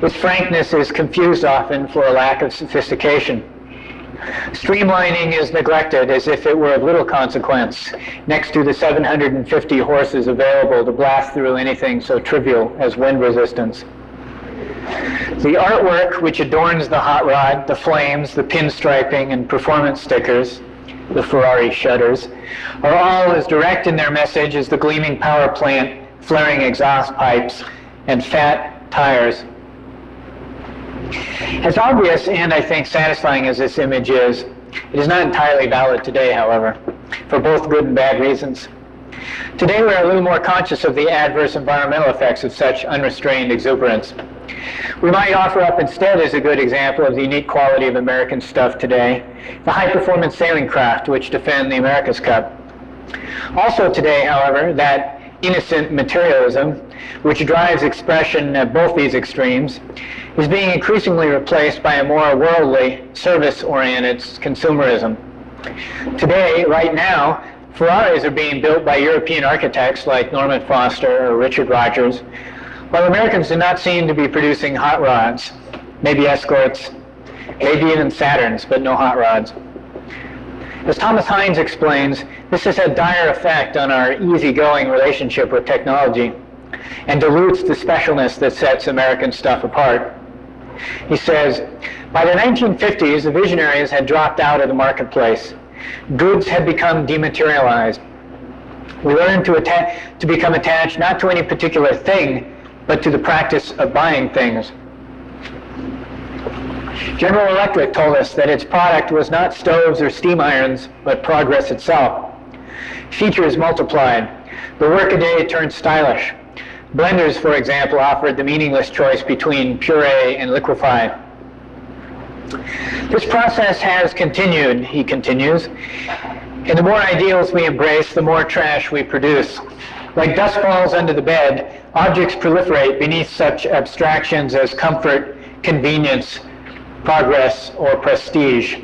Its frankness is confused often for a lack of sophistication. Streamlining is neglected as if it were of little consequence next to the 750 horses available to blast through anything so trivial as wind resistance. The artwork which adorns the hot rod, the flames, the pinstriping, and performance stickers, the Ferrari shutters, are all as direct in their message as the gleaming power plant, flaring exhaust pipes, and fat tires as obvious and, I think, satisfying as this image is, it is not entirely valid today, however, for both good and bad reasons. Today we are a little more conscious of the adverse environmental effects of such unrestrained exuberance. We might offer up instead as a good example of the unique quality of American stuff today, the high-performance sailing craft which defend the America's Cup. Also today, however, that innocent materialism, which drives expression at both these extremes, is being increasingly replaced by a more worldly, service-oriented consumerism. Today, right now, Ferraris are being built by European architects like Norman Foster or Richard Rogers, while Americans do not seem to be producing hot rods, maybe escorts, maybe even Saturns, but no hot rods. As Thomas Hines explains, this has had dire effect on our easygoing relationship with technology and dilutes the specialness that sets American stuff apart. He says, by the 1950s, the visionaries had dropped out of the marketplace. Goods had become dematerialized. We learned to, atta- to become attached not to any particular thing, but to the practice of buying things. General Electric told us that its product was not stoves or steam irons, but progress itself. Features multiplied. The workaday turned stylish. Blenders, for example, offered the meaningless choice between puree and liquefy. This process has continued, he continues, and the more ideals we embrace, the more trash we produce. Like dust balls under the bed, objects proliferate beneath such abstractions as comfort, convenience, progress, or prestige.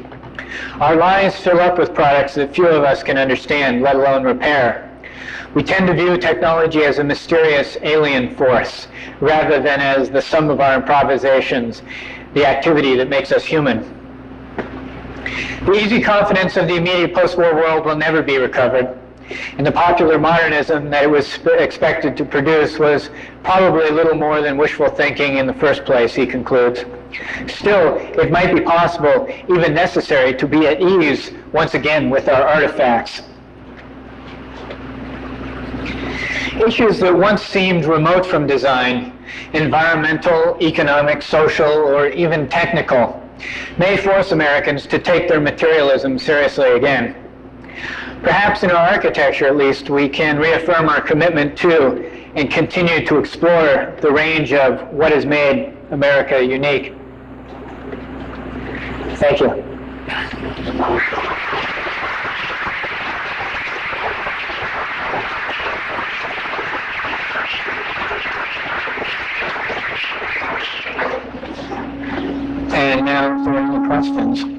Our lives fill up with products that few of us can understand, let alone repair. We tend to view technology as a mysterious alien force rather than as the sum of our improvisations, the activity that makes us human. The easy confidence of the immediate post-war world will never be recovered. And the popular modernism that it was expected to produce was probably little more than wishful thinking in the first place, he concludes. Still, it might be possible, even necessary, to be at ease once again with our artifacts issues that once seemed remote from design, environmental, economic, social, or even technical, may force Americans to take their materialism seriously again. Perhaps in our architecture, at least, we can reaffirm our commitment to and continue to explore the range of what has made America unique. Thank you. And now, are any questions?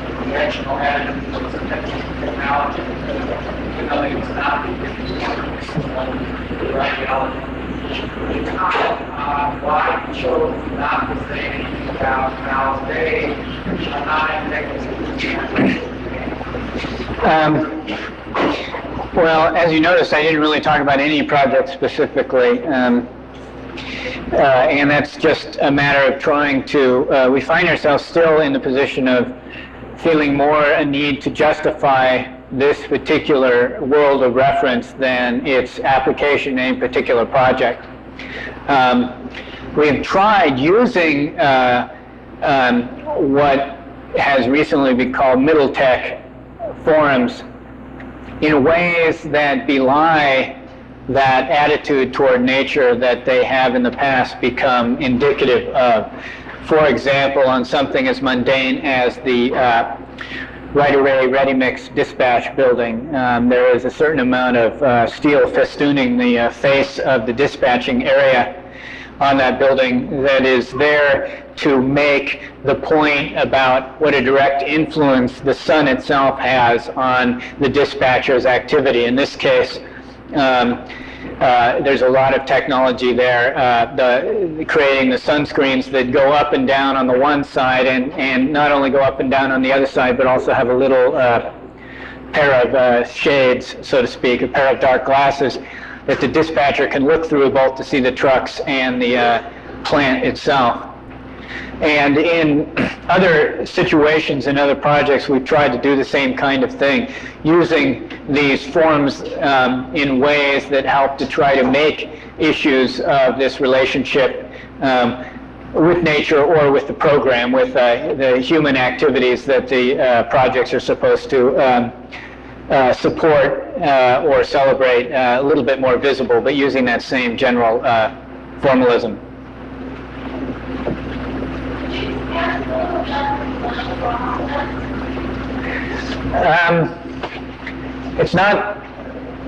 conventional technology, it's not the reality. Uh, why chose not say anything about how they are not. Um, well, as you noticed, I didn't really talk about any project specifically. Um, uh, and that's just a matter of trying to, uh, we find ourselves still in the position of feeling more a need to justify this particular world of reference than its application in a particular project. Um, we have tried using uh, um, what has recently been called middle tech forums in ways that belie that attitude toward nature that they have in the past become indicative of. For example, on something as mundane as the uh, Right-Away ready mix dispatch building, um, there is a certain amount of uh, steel festooning the uh, face of the dispatching area on that building that is there to make the point about what a direct influence the sun itself has on the dispatcher's activity. In this case, um, uh, there's a lot of technology there, uh, the, creating the sunscreens that go up and down on the one side and, and not only go up and down on the other side, but also have a little uh, pair of uh, shades, so to speak, a pair of dark glasses that the dispatcher can look through both to see the trucks and the uh, plant itself. And in <clears throat> other situations and other projects, we've tried to do the same kind of thing, using these forms um, in ways that help to try to make issues of this relationship um, with nature or with the program, with uh, the human activities that the uh, projects are supposed to um, uh, support uh, or celebrate uh, a little bit more visible, but using that same general uh, formalism. Um, it's not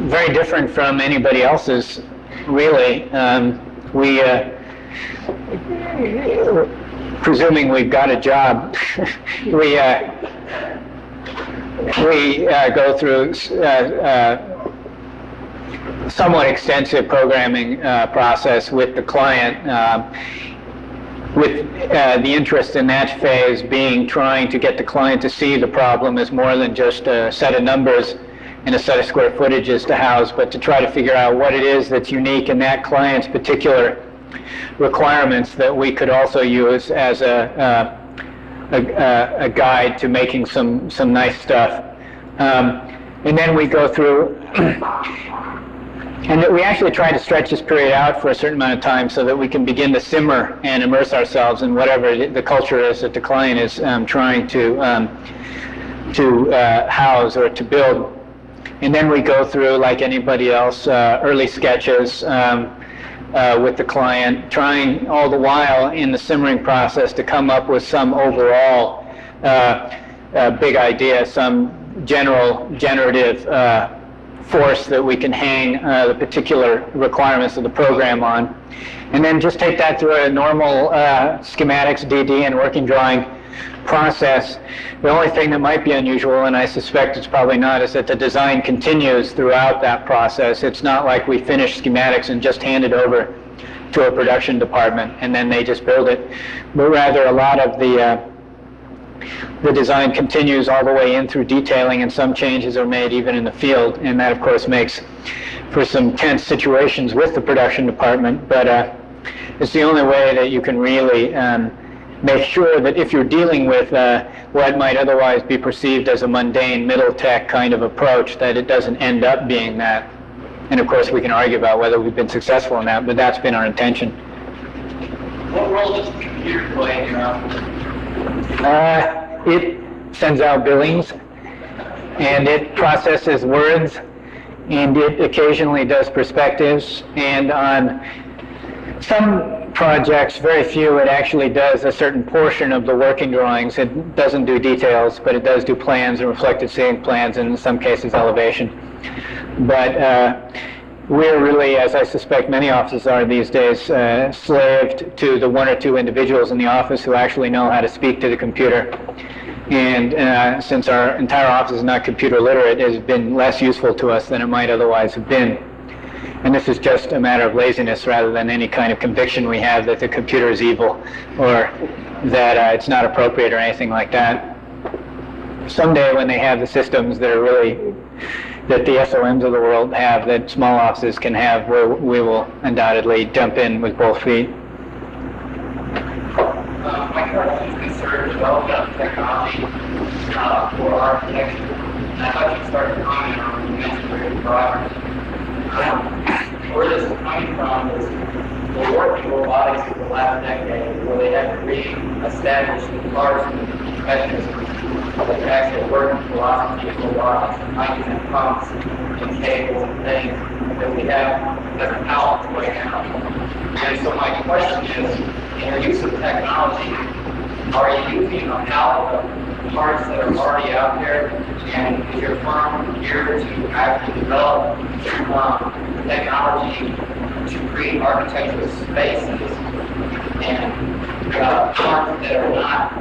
very different from anybody else's, really. Um, we, uh, presuming we've got a job, <laughs> we uh, we uh, go through uh, uh, somewhat extensive programming uh, process with the client, with the interest in that phase being trying to get the client to see the problem as more than just a set of numbers and a set of square footages to house, but to try to figure out what it is that's unique in that client's particular requirements that we could also use as a, uh, a, a, guide to making some, some nice stuff. Um, and then we go through, and that we actually try to stretch this period out for a certain amount of time so that we can begin to simmer and immerse ourselves in whatever the culture is that the client is um, trying to, um, to uh, house or to build. And then we go through, like anybody else, uh, early sketches um, uh, with the client, trying all the while in the simmering process to come up with some overall uh, uh, big idea, some general generative uh, force that we can hang uh, the particular requirements of the program on. And then just take that through a normal uh, schematics, DD, and working drawing process. The only thing that might be unusual, and I suspect it's probably not, is that the design continues throughout that process. It's not like we finish schematics and just hand it over to a production department and then they just build it, but rather a lot of the uh, the design continues all the way in through detailing and some changes are made even in the field and that of course makes for some tense situations with the production department. But uh, it's the only way that you can really um, make sure that if you're dealing with uh, what might otherwise be perceived as a mundane middle tech kind of approach that it doesn't end up being that. And of course we can argue about whether we've been successful in that but that's been our intention. What role does the computer play in your office? Uh, it sends out billings and it processes words and it occasionally does perspectives and on some projects, very few, it actually does a certain portion of the working drawings. It doesn't do details, but it does do plans and reflected ceiling plans and in some cases elevation. But uh, we're really, as I suspect many offices are these days, uh, slaved to the one or two individuals in the office who actually know how to speak to the computer. And uh, since our entire office is not computer literate, it has been less useful to us than it might otherwise have been. And this is just a matter of laziness rather than any kind of conviction we have that the computer is evil or that uh, it's not appropriate or anything like that. Someday when they have the systems that are really that the SOMs of the world have, that small offices can have, where we will undoubtedly jump in with both feet. Uh, my question is concerned development of technology uh, for architecture. And I'd like to start to comment on the mentioned progress. Um, where this is coming from is the working robotics of the last decade, where they had to re-establish the parts and mechanisms the actual working philosophy of robotics and pipes and pumps and cables and things that we have as a palette right now. And so my question is, in your use of technology, are you using a palette of parts that are already out there? And is your firm here to actually develop um, technology to create architectural spaces and uh, that are not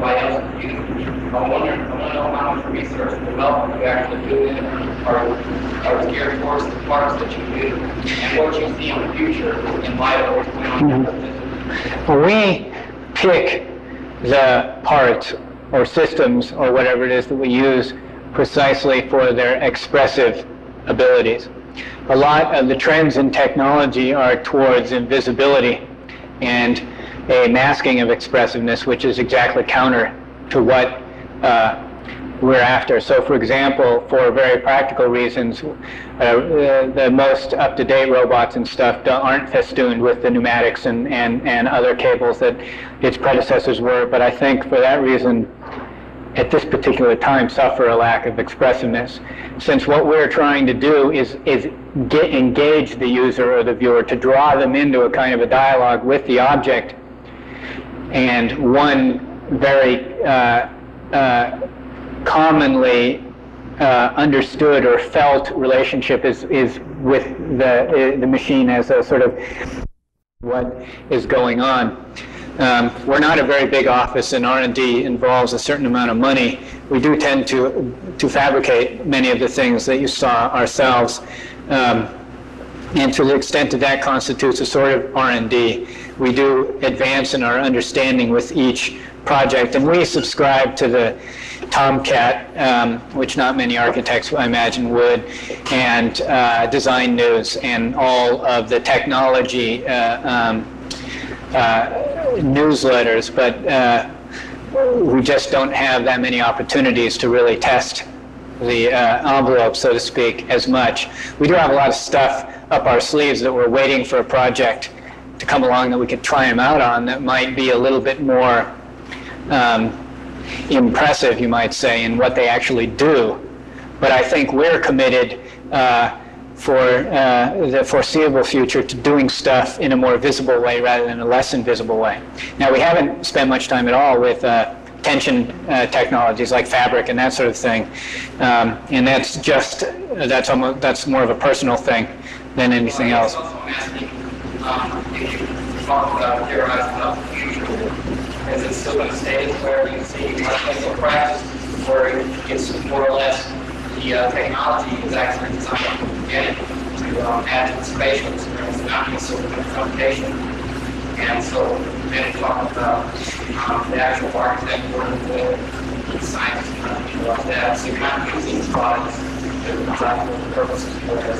by us? I want to know how much research and development you actually do in are towards the parts that you do and what you see in the future in light of what's going on in. When we pick the parts or systems or whatever it is that we use precisely for their expressive abilities. A lot of the trends in technology are towards invisibility and a masking of expressiveness, which is exactly counter to what uh, we're after. So, for example, for very practical reasons, uh, the most up-to-date robots and stuff aren't festooned with the pneumatics and, and, and other cables that its predecessors were. But I think for that reason, at this particular time, suffer a lack of expressiveness. Since what we're trying to do is, is get, engage the user or the viewer to draw them into a kind of a dialogue with the object. And one very uh, uh, commonly uh, understood or felt relationship is, is with the, the machine as a sort of what is going on. Um, we're not a very big office, and R&D involves a certain amount of money. We do tend to to fabricate many of the things that you saw ourselves, um, and to the extent that that constitutes a sort of R&D, we do advance in our understanding with each project, and we subscribe to the Tomcat, um, which not many architects, I imagine, would, and uh, Design News, and all of the technology uh, um, uh, newsletters, but uh, we just don't have that many opportunities to really test the uh, envelope, so to speak, as much. We do have a lot of stuff up our sleeves that we're waiting for a project to come along that we could try them out on that might be a little bit more um, impressive, you might say, in what they actually do. But I think we're committed uh, for uh, the foreseeable future to doing stuff in a more visible way rather than a less invisible way. Now, we haven't spent much time at all with uh, tension uh, technologies like fabric and that sort of thing, um, and that's just that's almost that's more of a personal thing than anything else. Is it still going to stay where you can see practice, where it's more or less the uh, technology is actually designed from the beginning to um, add to the spatial experience, not just sort of. And so then talk about um, the actual architect with the people like that. So you're not using these products for practical purposes, whereas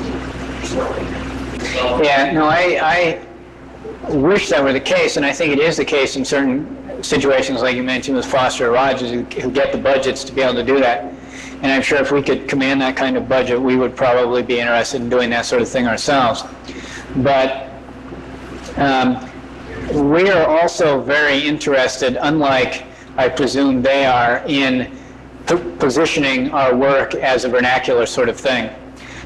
so, Yeah, no, I, I wish that were the case, and I think it is the case in certain situations, like you mentioned with Foster Rogers, who, who get the budgets to be able to do that. And I'm sure if we could command that kind of budget, we would probably be interested in doing that sort of thing ourselves. But um, we are also very interested, unlike I presume they are, in positioning our work as a vernacular sort of thing.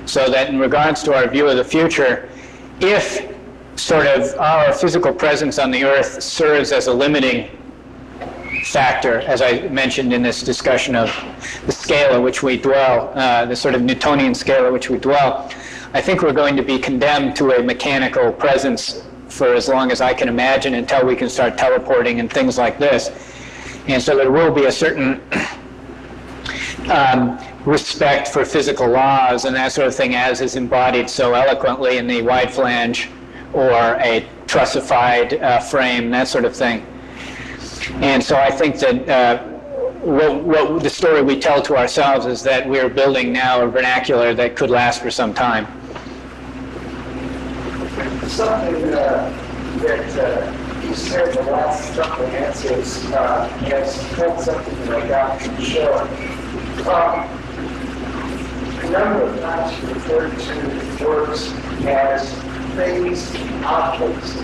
So that in regards to our view of the future, if sort of our physical presence on the earth serves as a limiting factor, as I mentioned in this discussion of the scale at which we dwell, uh, the sort of Newtonian scale at which we dwell, I think we're going to be condemned to a mechanical presence for as long as I can imagine until we can start teleporting and things like this. And so there will be a certain <clears throat> um, respect for physical laws and that sort of thing as is embodied so eloquently in the wide flange or a trussified uh, frame, that sort of thing. And so I think that uh, what, what the story we tell to ourselves is that we're building now a vernacular that could last for some time. Something uh, that uh, you said the last couple of answers uh, has had something that I got from show. Um, a number of times you referred to works as phased objects.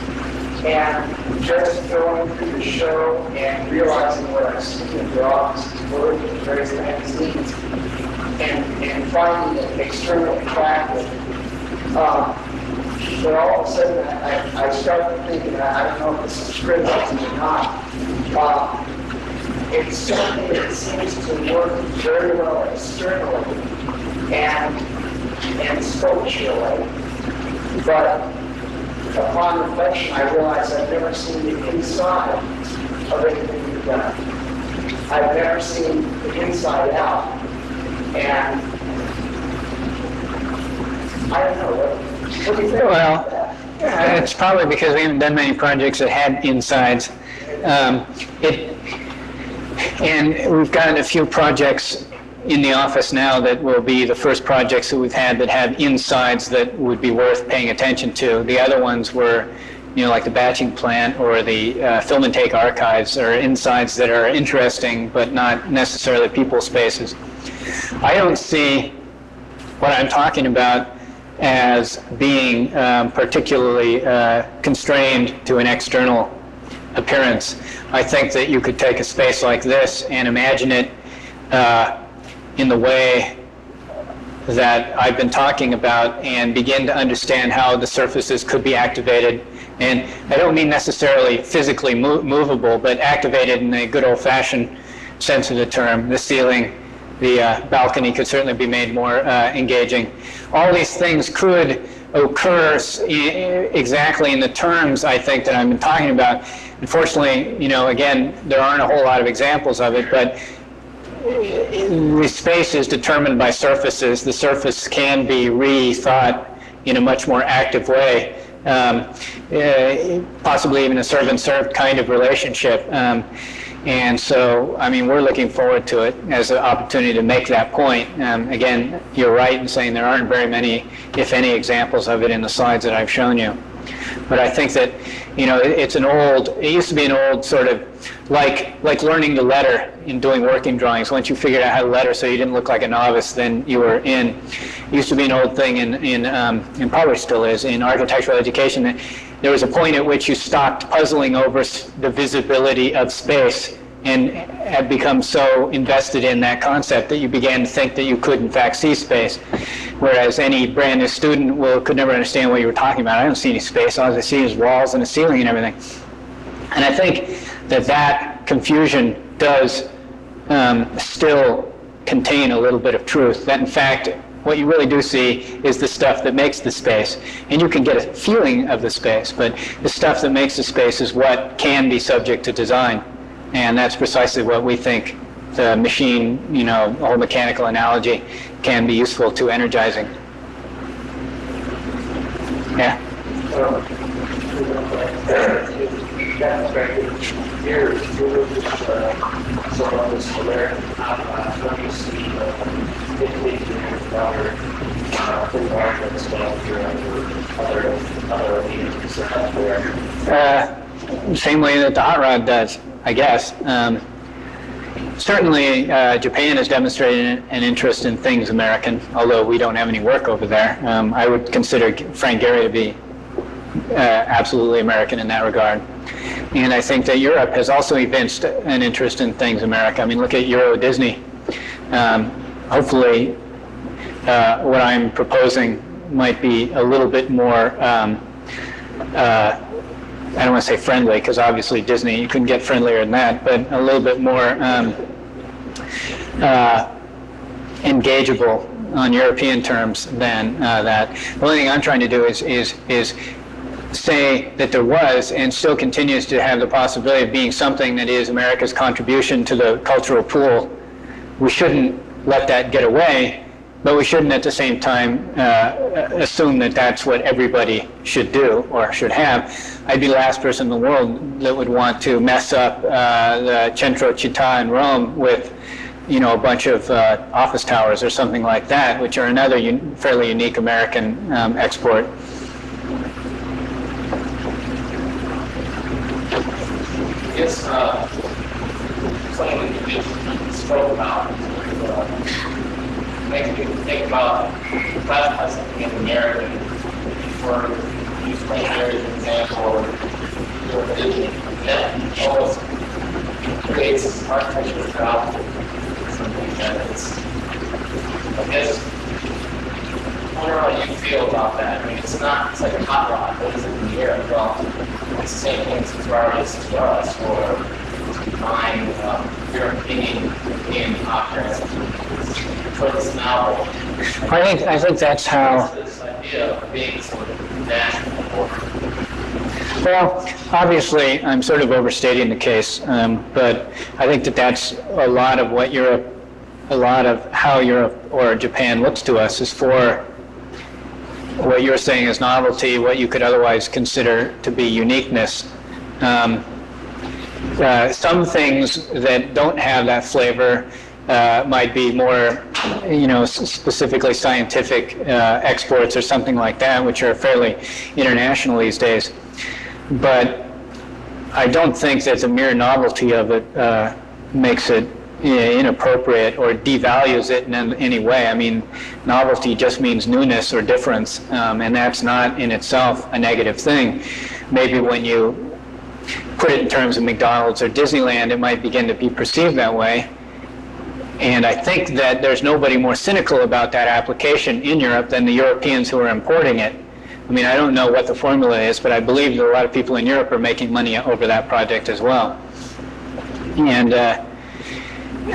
And just going through the show and realizing what I see in the office is work in various magazines and, and finding it extremely attractive. Um, but all of a sudden, I, I started thinking, I don't know if this is critical or not. Uh, something that seems to work very well externally and, and structurally. But upon reflection, I realized I've never seen the inside of anything you've done. I've never seen the inside out. And I don't know, what, what do you think Well. Uh, It's probably because we haven't done many projects that had insides. Um, it, and we've gotten a few projects in the office now that will be the first projects that we've had that have insides that would be worth paying attention to. The other ones were, you know, like the batching plant or the uh, film and take archives or insides that are interesting but not necessarily people spaces. I don't see what I'm talking about as being um, particularly uh, constrained to an external appearance. I think that you could take a space like this and imagine it uh, in the way that I've been talking about and begin to understand how the surfaces could be activated. And I don't mean necessarily physically mo- movable, but activated in a good old-fashioned sense of the term. The ceiling, the uh, balcony could certainly be made more uh, engaging. All these things could occur exactly in the terms I think that I've been talking about. Unfortunately, you know, again, there aren't a whole lot of examples of it, but the space is determined by surfaces. The surface can be rethought in a much more active way, um, uh, possibly even a servant-served kind of relationship. Um, and so, I mean, we're looking forward to it as an opportunity to make that point. Um, again, you're right in saying there aren't very many, if any, examples of it in the slides that I've shown you. But I think that, you know, it- it's an old, it used to be an old sort of, like, like learning the letter in doing working drawings. Once you figured out how to letter so you didn't look like a novice, then you were in. It used to be an old thing in, in, um, and probably still is, in architectural education. that There was a point at which you stopped puzzling over the visibility of space and had become so invested in that concept that you began to think that you could in fact see space. Whereas any brand new student will, could never understand what you were talking about. I don't see any space. All I see is walls and a ceiling and everything. And I think that that confusion does um, still contain a little bit of truth. That in fact, what you really do see is the stuff that makes the space. And you can get a feeling of the space, but the stuff that makes the space is what can be subject to design. And that's precisely what we think the machine, you know, whole mechanical analogy can be useful to energizing. Yeah? Uh, same way that the hot rod does, I guess. Um, certainly, uh, Japan has demonstrated an interest in things American, although we don't have any work over there. Um, I would consider Frank Gehry to be uh, absolutely American in that regard. And I think that Europe has also evinced an interest in things America. I mean, look at Euro Disney. Um, hopefully, uh, what I'm proposing might be a little bit more. Um, uh, I don't want to say friendly because obviously Disney, you couldn't get friendlier than that, but a little bit more um, uh, engageable on European terms than uh, that. The only thing I'm trying to do is, is, is say that there was and still continues to have the possibility of being something that is America's contribution to the cultural pool. We shouldn't let that get away but we shouldn't at the same time uh, assume that that's what everybody should do or should have. I'd be the last person in the world that would want to mess up uh, the Centro Città in Rome with, you know, a bunch of uh, office towers or something like that, which are another un- fairly unique American um, export. Yes, uh, makes me think about classify something in American For use Gehry as an example or Disney. That almost creates architecture without something that it's, I guess, I wonder how you feel about that. I mean, it's not, it's like a hot rod, but is in the air? Well, it's the same thing as wireless to us, or mine, um, your opinion in objects for this novel. I think I think that's how. This idea of being sort of national Well, obviously, I'm sort of overstating the case, um, but I think that that's a lot of what Europe, a lot of how Europe or Japan looks to us is for what you're saying is novelty, what you could otherwise consider to be uniqueness. Um, uh, some things that don't have that flavor uh, might be more, you know, specifically scientific uh, exports or something like that, which are fairly international these days. But I don't think that the mere novelty of it uh, makes it uh, inappropriate or devalues it in any way. I mean, novelty just means newness or difference, um, and that's not in itself a negative thing. Maybe when you put it in terms of McDonald's or Disneyland, it might begin to be perceived that way. And I think that there's nobody more cynical about that application in Europe than the Europeans who are importing it. I mean, I don't know what the formula is, but I believe that a lot of people in Europe are making money over that project as well. And uh,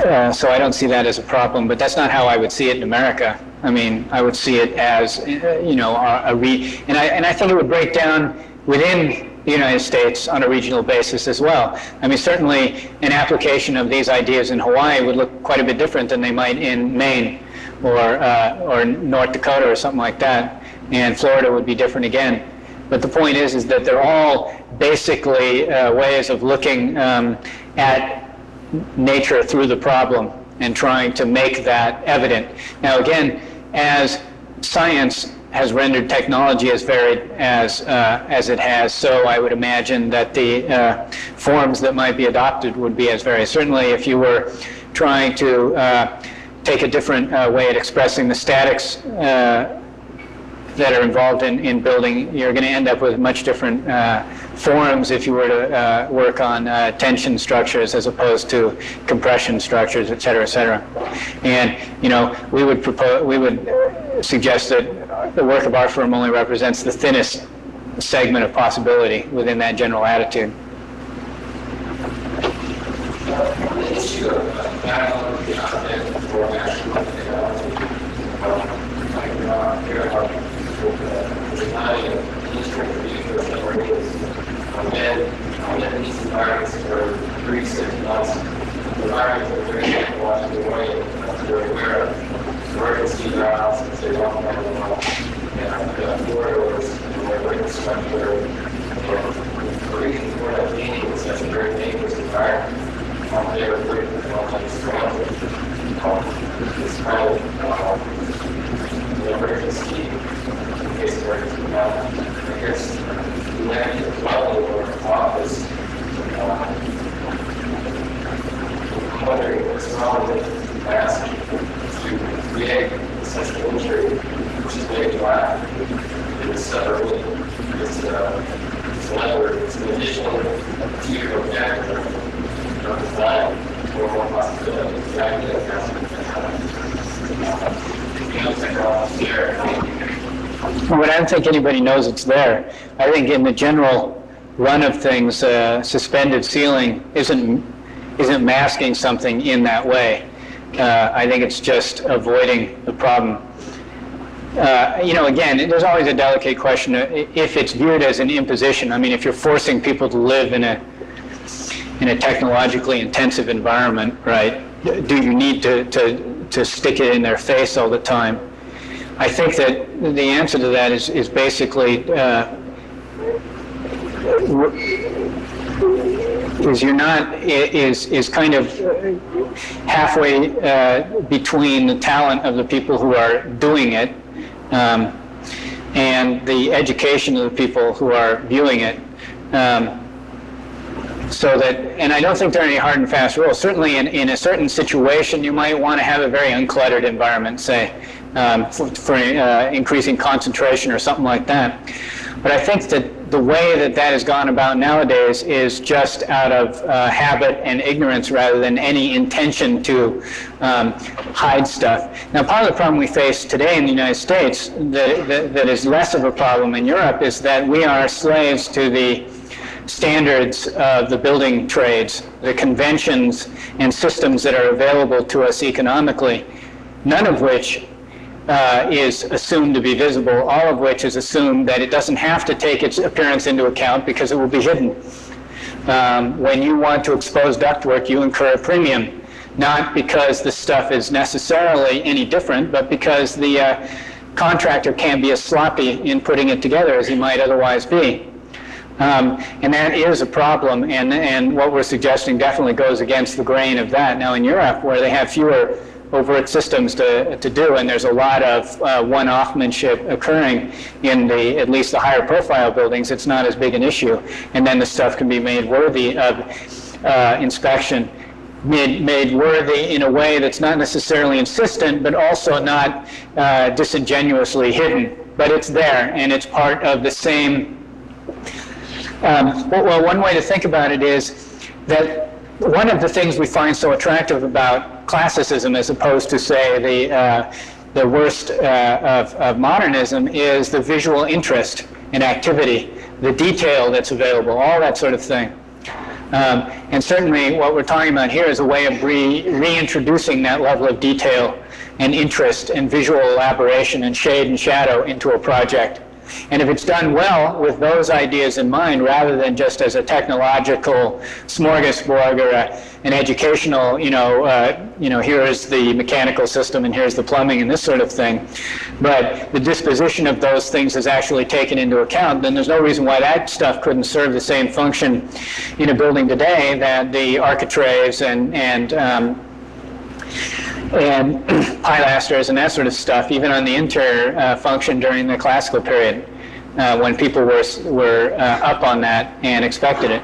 uh, so I don't see that as a problem, but that's not how I would see it in America. I mean, I would see it as, uh, you know, a, a re, and I, and I think it would break down within the United States on a regional basis as well. I mean, certainly an application of these ideas in Hawaii would look quite a bit different than they might in Maine or, uh, or North Dakota or something like that. And Florida would be different again. But the point is, is that they're all basically uh, ways of looking um, at nature through the problem and trying to make that evident. Now, again, as science has rendered technology as varied as, uh, as it has, so I would imagine that the uh, forms that might be adopted would be as varied. Certainly, if you were trying to uh, take a different uh, way at expressing the statics uh, that are involved in, in building, you're going to end up with much different forms if you were to uh, work on uh, tension structures as opposed to compression structures, et cetera, et cetera. And, you know, we would propose, we would suggest that the work of our firm only represents the thinnest segment of possibility within that general attitude. the issue of uh, national the content for national technology. um, Like, uh, here are people, uh, designing of areas, um, and, and these environments are pretty similar environments are very technological way, that's very aware of. Emergency valves, since they don't have them all, and uh, corridors, and their infrastructure, and the reason for that being is that's a very dangerous environment. Um, They are very, uh, strong. Um, It's kind of, um, the emergency, in case of emergency valve. I guess, the land as well, or office, um, I'm wondering what's wrong with mask to create an which is very black. It's, uh, it's, uh, it's it's an additional tier of damage of design for one possibility, exactly like that. You know, technology there. Well, I don't think anybody knows it's there. I think in the general run of things, uh, suspended ceiling isn't isn't masking something in that way. Uh, I think it's just avoiding the problem. Uh, you know, again, there's always a delicate question if it's viewed as an imposition. I mean, if you're forcing people to live in a in a technologically intensive environment, right? Do you need to, to, to stick it in their face all the time? I think that the answer to that is, is basically uh, is you're not is is kind of halfway uh, between the talent of the people who are doing it um, and the education of the people who are viewing it. Um, so that, and I don't think there are any hard and fast rules. Certainly, in, in a certain situation, you might want to have a very uncluttered environment, say, um, for, for uh, increasing concentration or something like that. But I think that the way that that has gone about nowadays is just out of uh, habit and ignorance rather than any intention to um, hide stuff. Now, part of the problem we face today in the United States that, that, that is less of a problem in Europe is that we are slaves to the standards of the building trades, the conventions and systems that are available to us economically, none of which uh, is assumed to be visible, all of which is assumed that it doesn't have to take its appearance into account because it will be hidden. Um, when you want to expose ductwork, you incur a premium, not because the stuff is necessarily any different, but because the uh, contractor can't be as sloppy in putting it together as he might otherwise be. Um, and that is a problem, and, and what we're suggesting definitely goes against the grain of that. Now, in Europe, where they have fewer overt systems to, to do, and there's a lot of uh, one-offmanship occurring in the at least the higher profile buildings, it's not as big an issue, and then the stuff can be made worthy of uh, inspection. Made, made worthy in a way that's not necessarily insistent, but also not uh, disingenuously hidden. But it's there, and it's part of the same um, well, one way to think about it is that one of the things we find so attractive about classicism, as opposed to, say, the, uh, the worst uh, of, of modernism, is the visual interest and activity, the detail that's available, all that sort of thing. Um, and certainly what we're talking about here is a way of re- reintroducing that level of detail and interest and visual elaboration and shade and shadow into a project. And if it's done well with those ideas in mind, rather than just as a technological smorgasbord or a, an educational, you know, uh, you know, here is the mechanical system and here's the plumbing and this sort of thing, but the disposition of those things is actually taken into account, then there's no reason why that stuff couldn't serve the same function in a building today that the architraves and and um, and <clears throat> pilasters and that sort of stuff, even on the interior uh, function during the classical period, uh, when people were, were uh, up on that and expected it.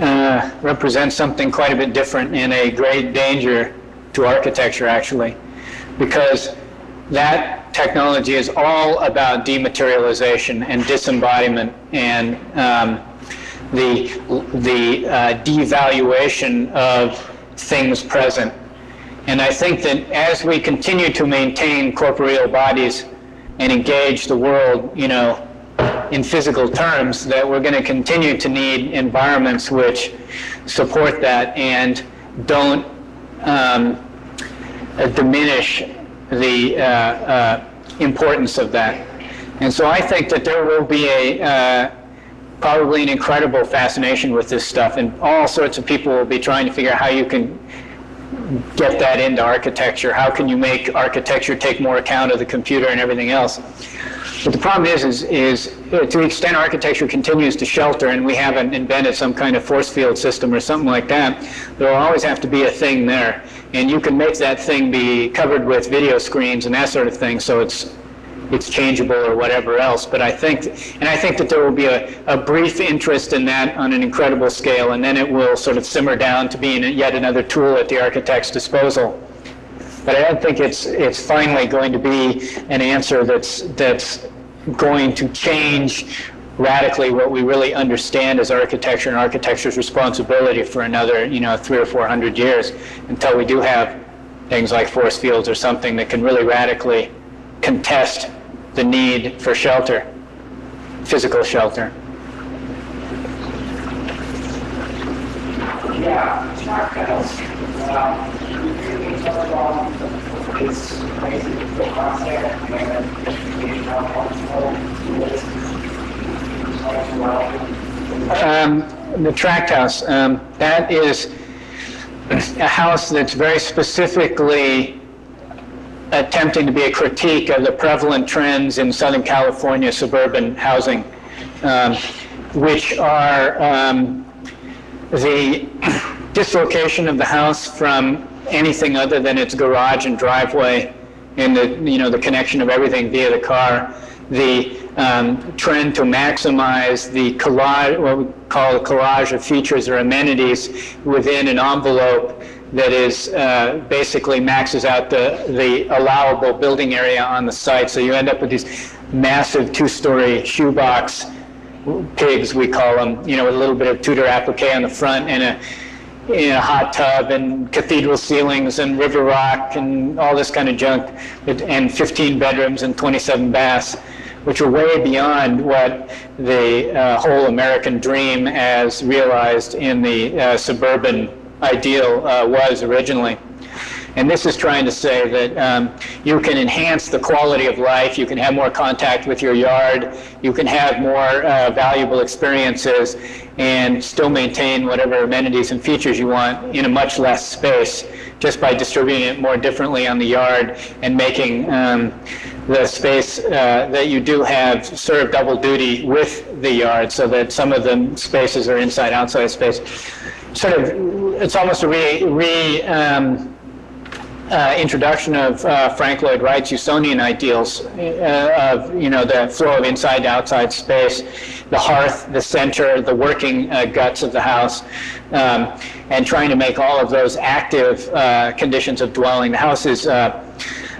uh, represents something quite a bit different and a great danger to architecture, actually, because that technology is all about dematerialization and disembodiment and um, the, the uh, devaluation of things present. And I think that as we continue to maintain corporeal bodies and engage the world, you know, in physical terms, that we're going to continue to need environments which support that and don't um, uh, diminish the uh, uh, importance of that. And so I think that there will be a uh, probably an incredible fascination with this stuff, and all sorts of people will be trying to figure out how you can get that into architecture. How can you make architecture take more account of the computer and everything else? But the problem is, is, is to the extent architecture continues to shelter and we haven't invented some kind of force field system or something like that, there will always have to be a thing there. And you can make that thing be covered with video screens and that sort of thing, so it's it's changeable or whatever else. But I think, and I think that there will be a, a brief interest in that on an incredible scale, and then it will sort of simmer down to being yet another tool at the architect's disposal. But I don't think it's it's finally going to be an answer that's that's going to change radically what we really understand as architecture and architecture's responsibility for another, you know, three or four hundred years until we do have things like force fields or something that can really radically contest the need for shelter, physical shelter. Yeah, tactiles. Um, thinking about the. Um, the tract house, um, that is a house that's very specifically attempting to be a critique of the prevalent trends in Southern California suburban housing, um, which are um, the <coughs> dislocation of the house from anything other than its garage and driveway, and the you know the connection of everything via the car, the um, trend to maximize the collage, what we call a collage of features or amenities within an envelope that is uh, basically maxes out the, the allowable building area on the site. So you end up with these massive two-story shoebox pigs, we call them, you know, with a little bit of Tudor applique on the front and a, in a hot tub and cathedral ceilings and river rock and all this kind of junk, and 15 bedrooms and 27 baths, which are way beyond what the uh, whole American dream as realized in the uh, suburban ideal uh, was originally. And this is trying to say that um, you can enhance the quality of life, you can have more contact with your yard, you can have more uh, valuable experiences, and still maintain whatever amenities and features you want in a much less space just by distributing it more differently on the yard and making um, the space uh, that you do have serve double duty with the yard so that some of the spaces are inside outside space. Sort of it's almost a re, re um, uh, introduction of uh, Frank Lloyd Wright's Usonian ideals uh, of you know the flow of inside to outside space, the hearth, the center, the working uh, guts of the house, um, and trying to make all of those active uh, conditions of dwelling. The house is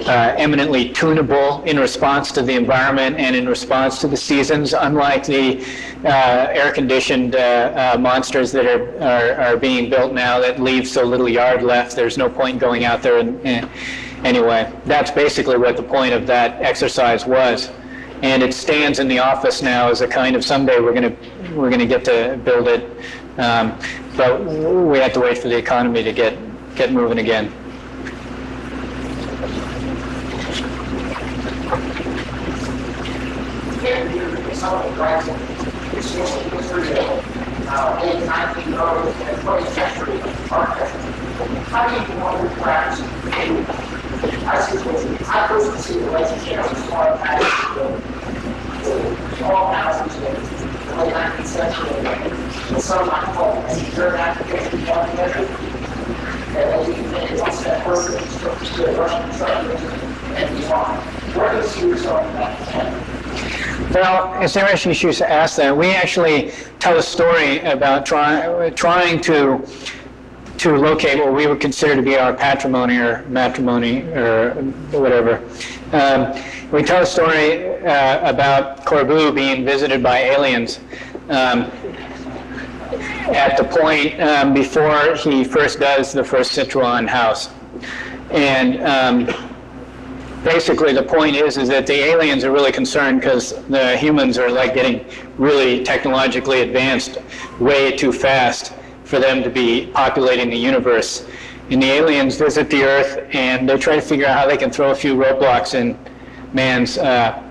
uh, eminently tunable in response to the environment and in response to the seasons, unlike the uh, air-conditioned uh, uh monsters that are, are, are, being built now that leave so little yard left. There's no point going out there. And, and anyway, that's basically what the point of that exercise was. And it stands in the office now as a kind of someday we're going to we're going to get to build it, um, but we have to wait for the economy to get get moving again. The 1900s and 20th century architecture. How do you want grants I see I personally see the relationship of small houses to small houses in the late 19th century and some might call a third application of architecture. And you can once that person is to a Russian and beyond. Where do you see yourself in that? Well, it's interesting you should ask that. We actually tell a story about try, trying to to locate what we would consider to be our patrimony or matrimony or whatever. Um, we tell a story uh, about Corbu being visited by aliens um, at the point um, before he first does the first Citrohan house. And um, basically the point is is that the aliens are really concerned because the humans are like getting really technologically advanced way too fast for them to be populating the universe. And the aliens visit the Earth and they try to figure out how they can throw a few roadblocks in man's uh,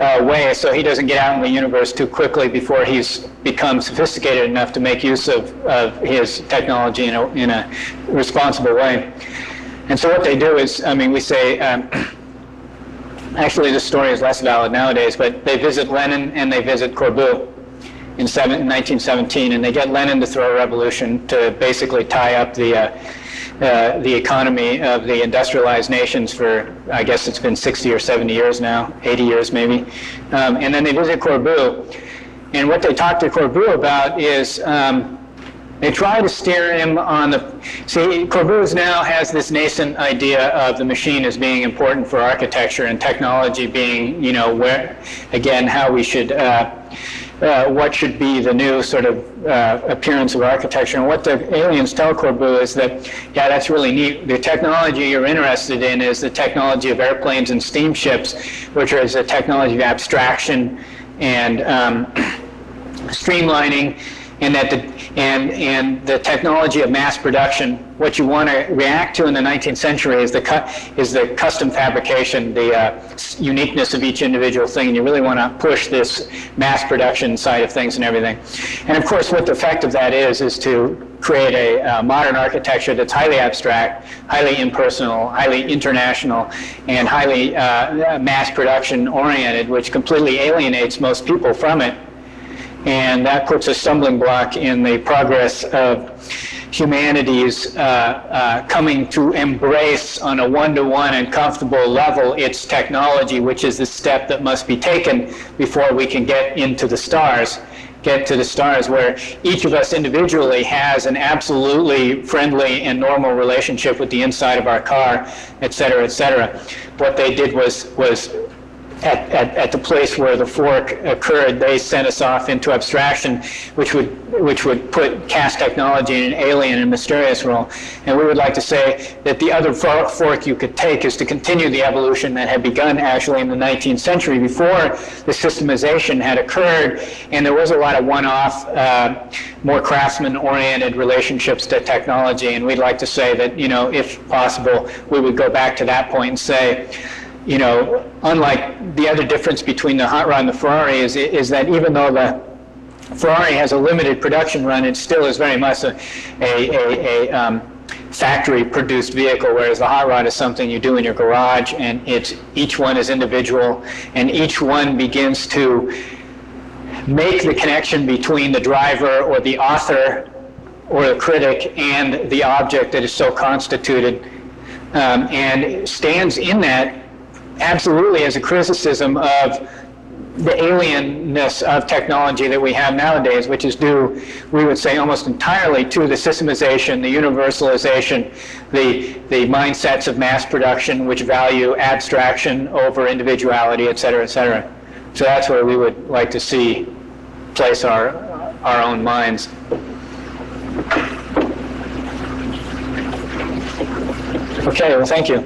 uh, way so he doesn't get out in the universe too quickly before he's become sophisticated enough to make use of, of his technology in a, in a responsible way. And so what they do is, I mean, we say, um, actually this story is less valid nowadays, but they visit Lenin and they visit Corbu in, 1917, and they get Lenin to throw a revolution to basically tie up the uh, uh, the economy of the industrialized nations for, I guess it's been 60 or 70 years now, 80 years maybe. Um, and then they visit Corbu. And what they talk to Corbu about is um, they try to steer him on the. See, Corbu now has this nascent idea of the machine as being important for architecture and technology being, you know, where, again, how we should. Uh, uh, what should be the new sort of uh, appearance of architecture. And what the aliens tell Corbu is that, yeah, that's really neat. The technology you're interested in is the technology of airplanes and steamships, which is a technology of abstraction and um, <clears throat> streamlining and that the and and the technology of mass production. What you want to react to in the 19th century is the cu- is the custom fabrication, the uh, uniqueness of each individual thing, and you really want to push this mass production side of things and everything. And of course, what the effect of that is is to create a uh, modern architecture that's highly abstract, highly impersonal, highly international, and highly uh, mass production oriented, which completely alienates most people from it and that puts a stumbling block in the progress of humanity's uh, uh, coming to embrace on a one-to-one and comfortable level its technology, which is the step that must be taken before we can get into the stars, get to the stars, where each of us individually has an absolutely friendly and normal relationship with the inside of our car, et cetera, et cetera. What they did was was at, at, at, the place where the fork occurred, they sent us off into abstraction, which would which would put cast technology in an alien and mysterious role. And we would like to say that the other fork you could take is to continue the evolution that had begun actually in the 19th century before the systemization had occurred, and there was a lot of one-off, uh, more craftsman-oriented relationships to technology. And we'd like to say that you know, if possible, we would go back to that point and say you know, unlike the other difference between the hot rod and the Ferrari is, is that even though the Ferrari has a limited production run, it still is very much a, a, a, a um, factory-produced vehicle, whereas the hot rod is something you do in your garage, and it's, each one is individual, and each one begins to make the connection between the driver or the author or the critic and the object that is so constituted, um, and stands in that absolutely as a criticism of the alienness of technology that we have nowadays, which is due, we would say, almost entirely to the systemization, the universalization, the, the mindsets of mass production, which value abstraction over individuality, et cetera, et cetera. So that's where we would like to see place our, our own minds. Okay, well, thank you.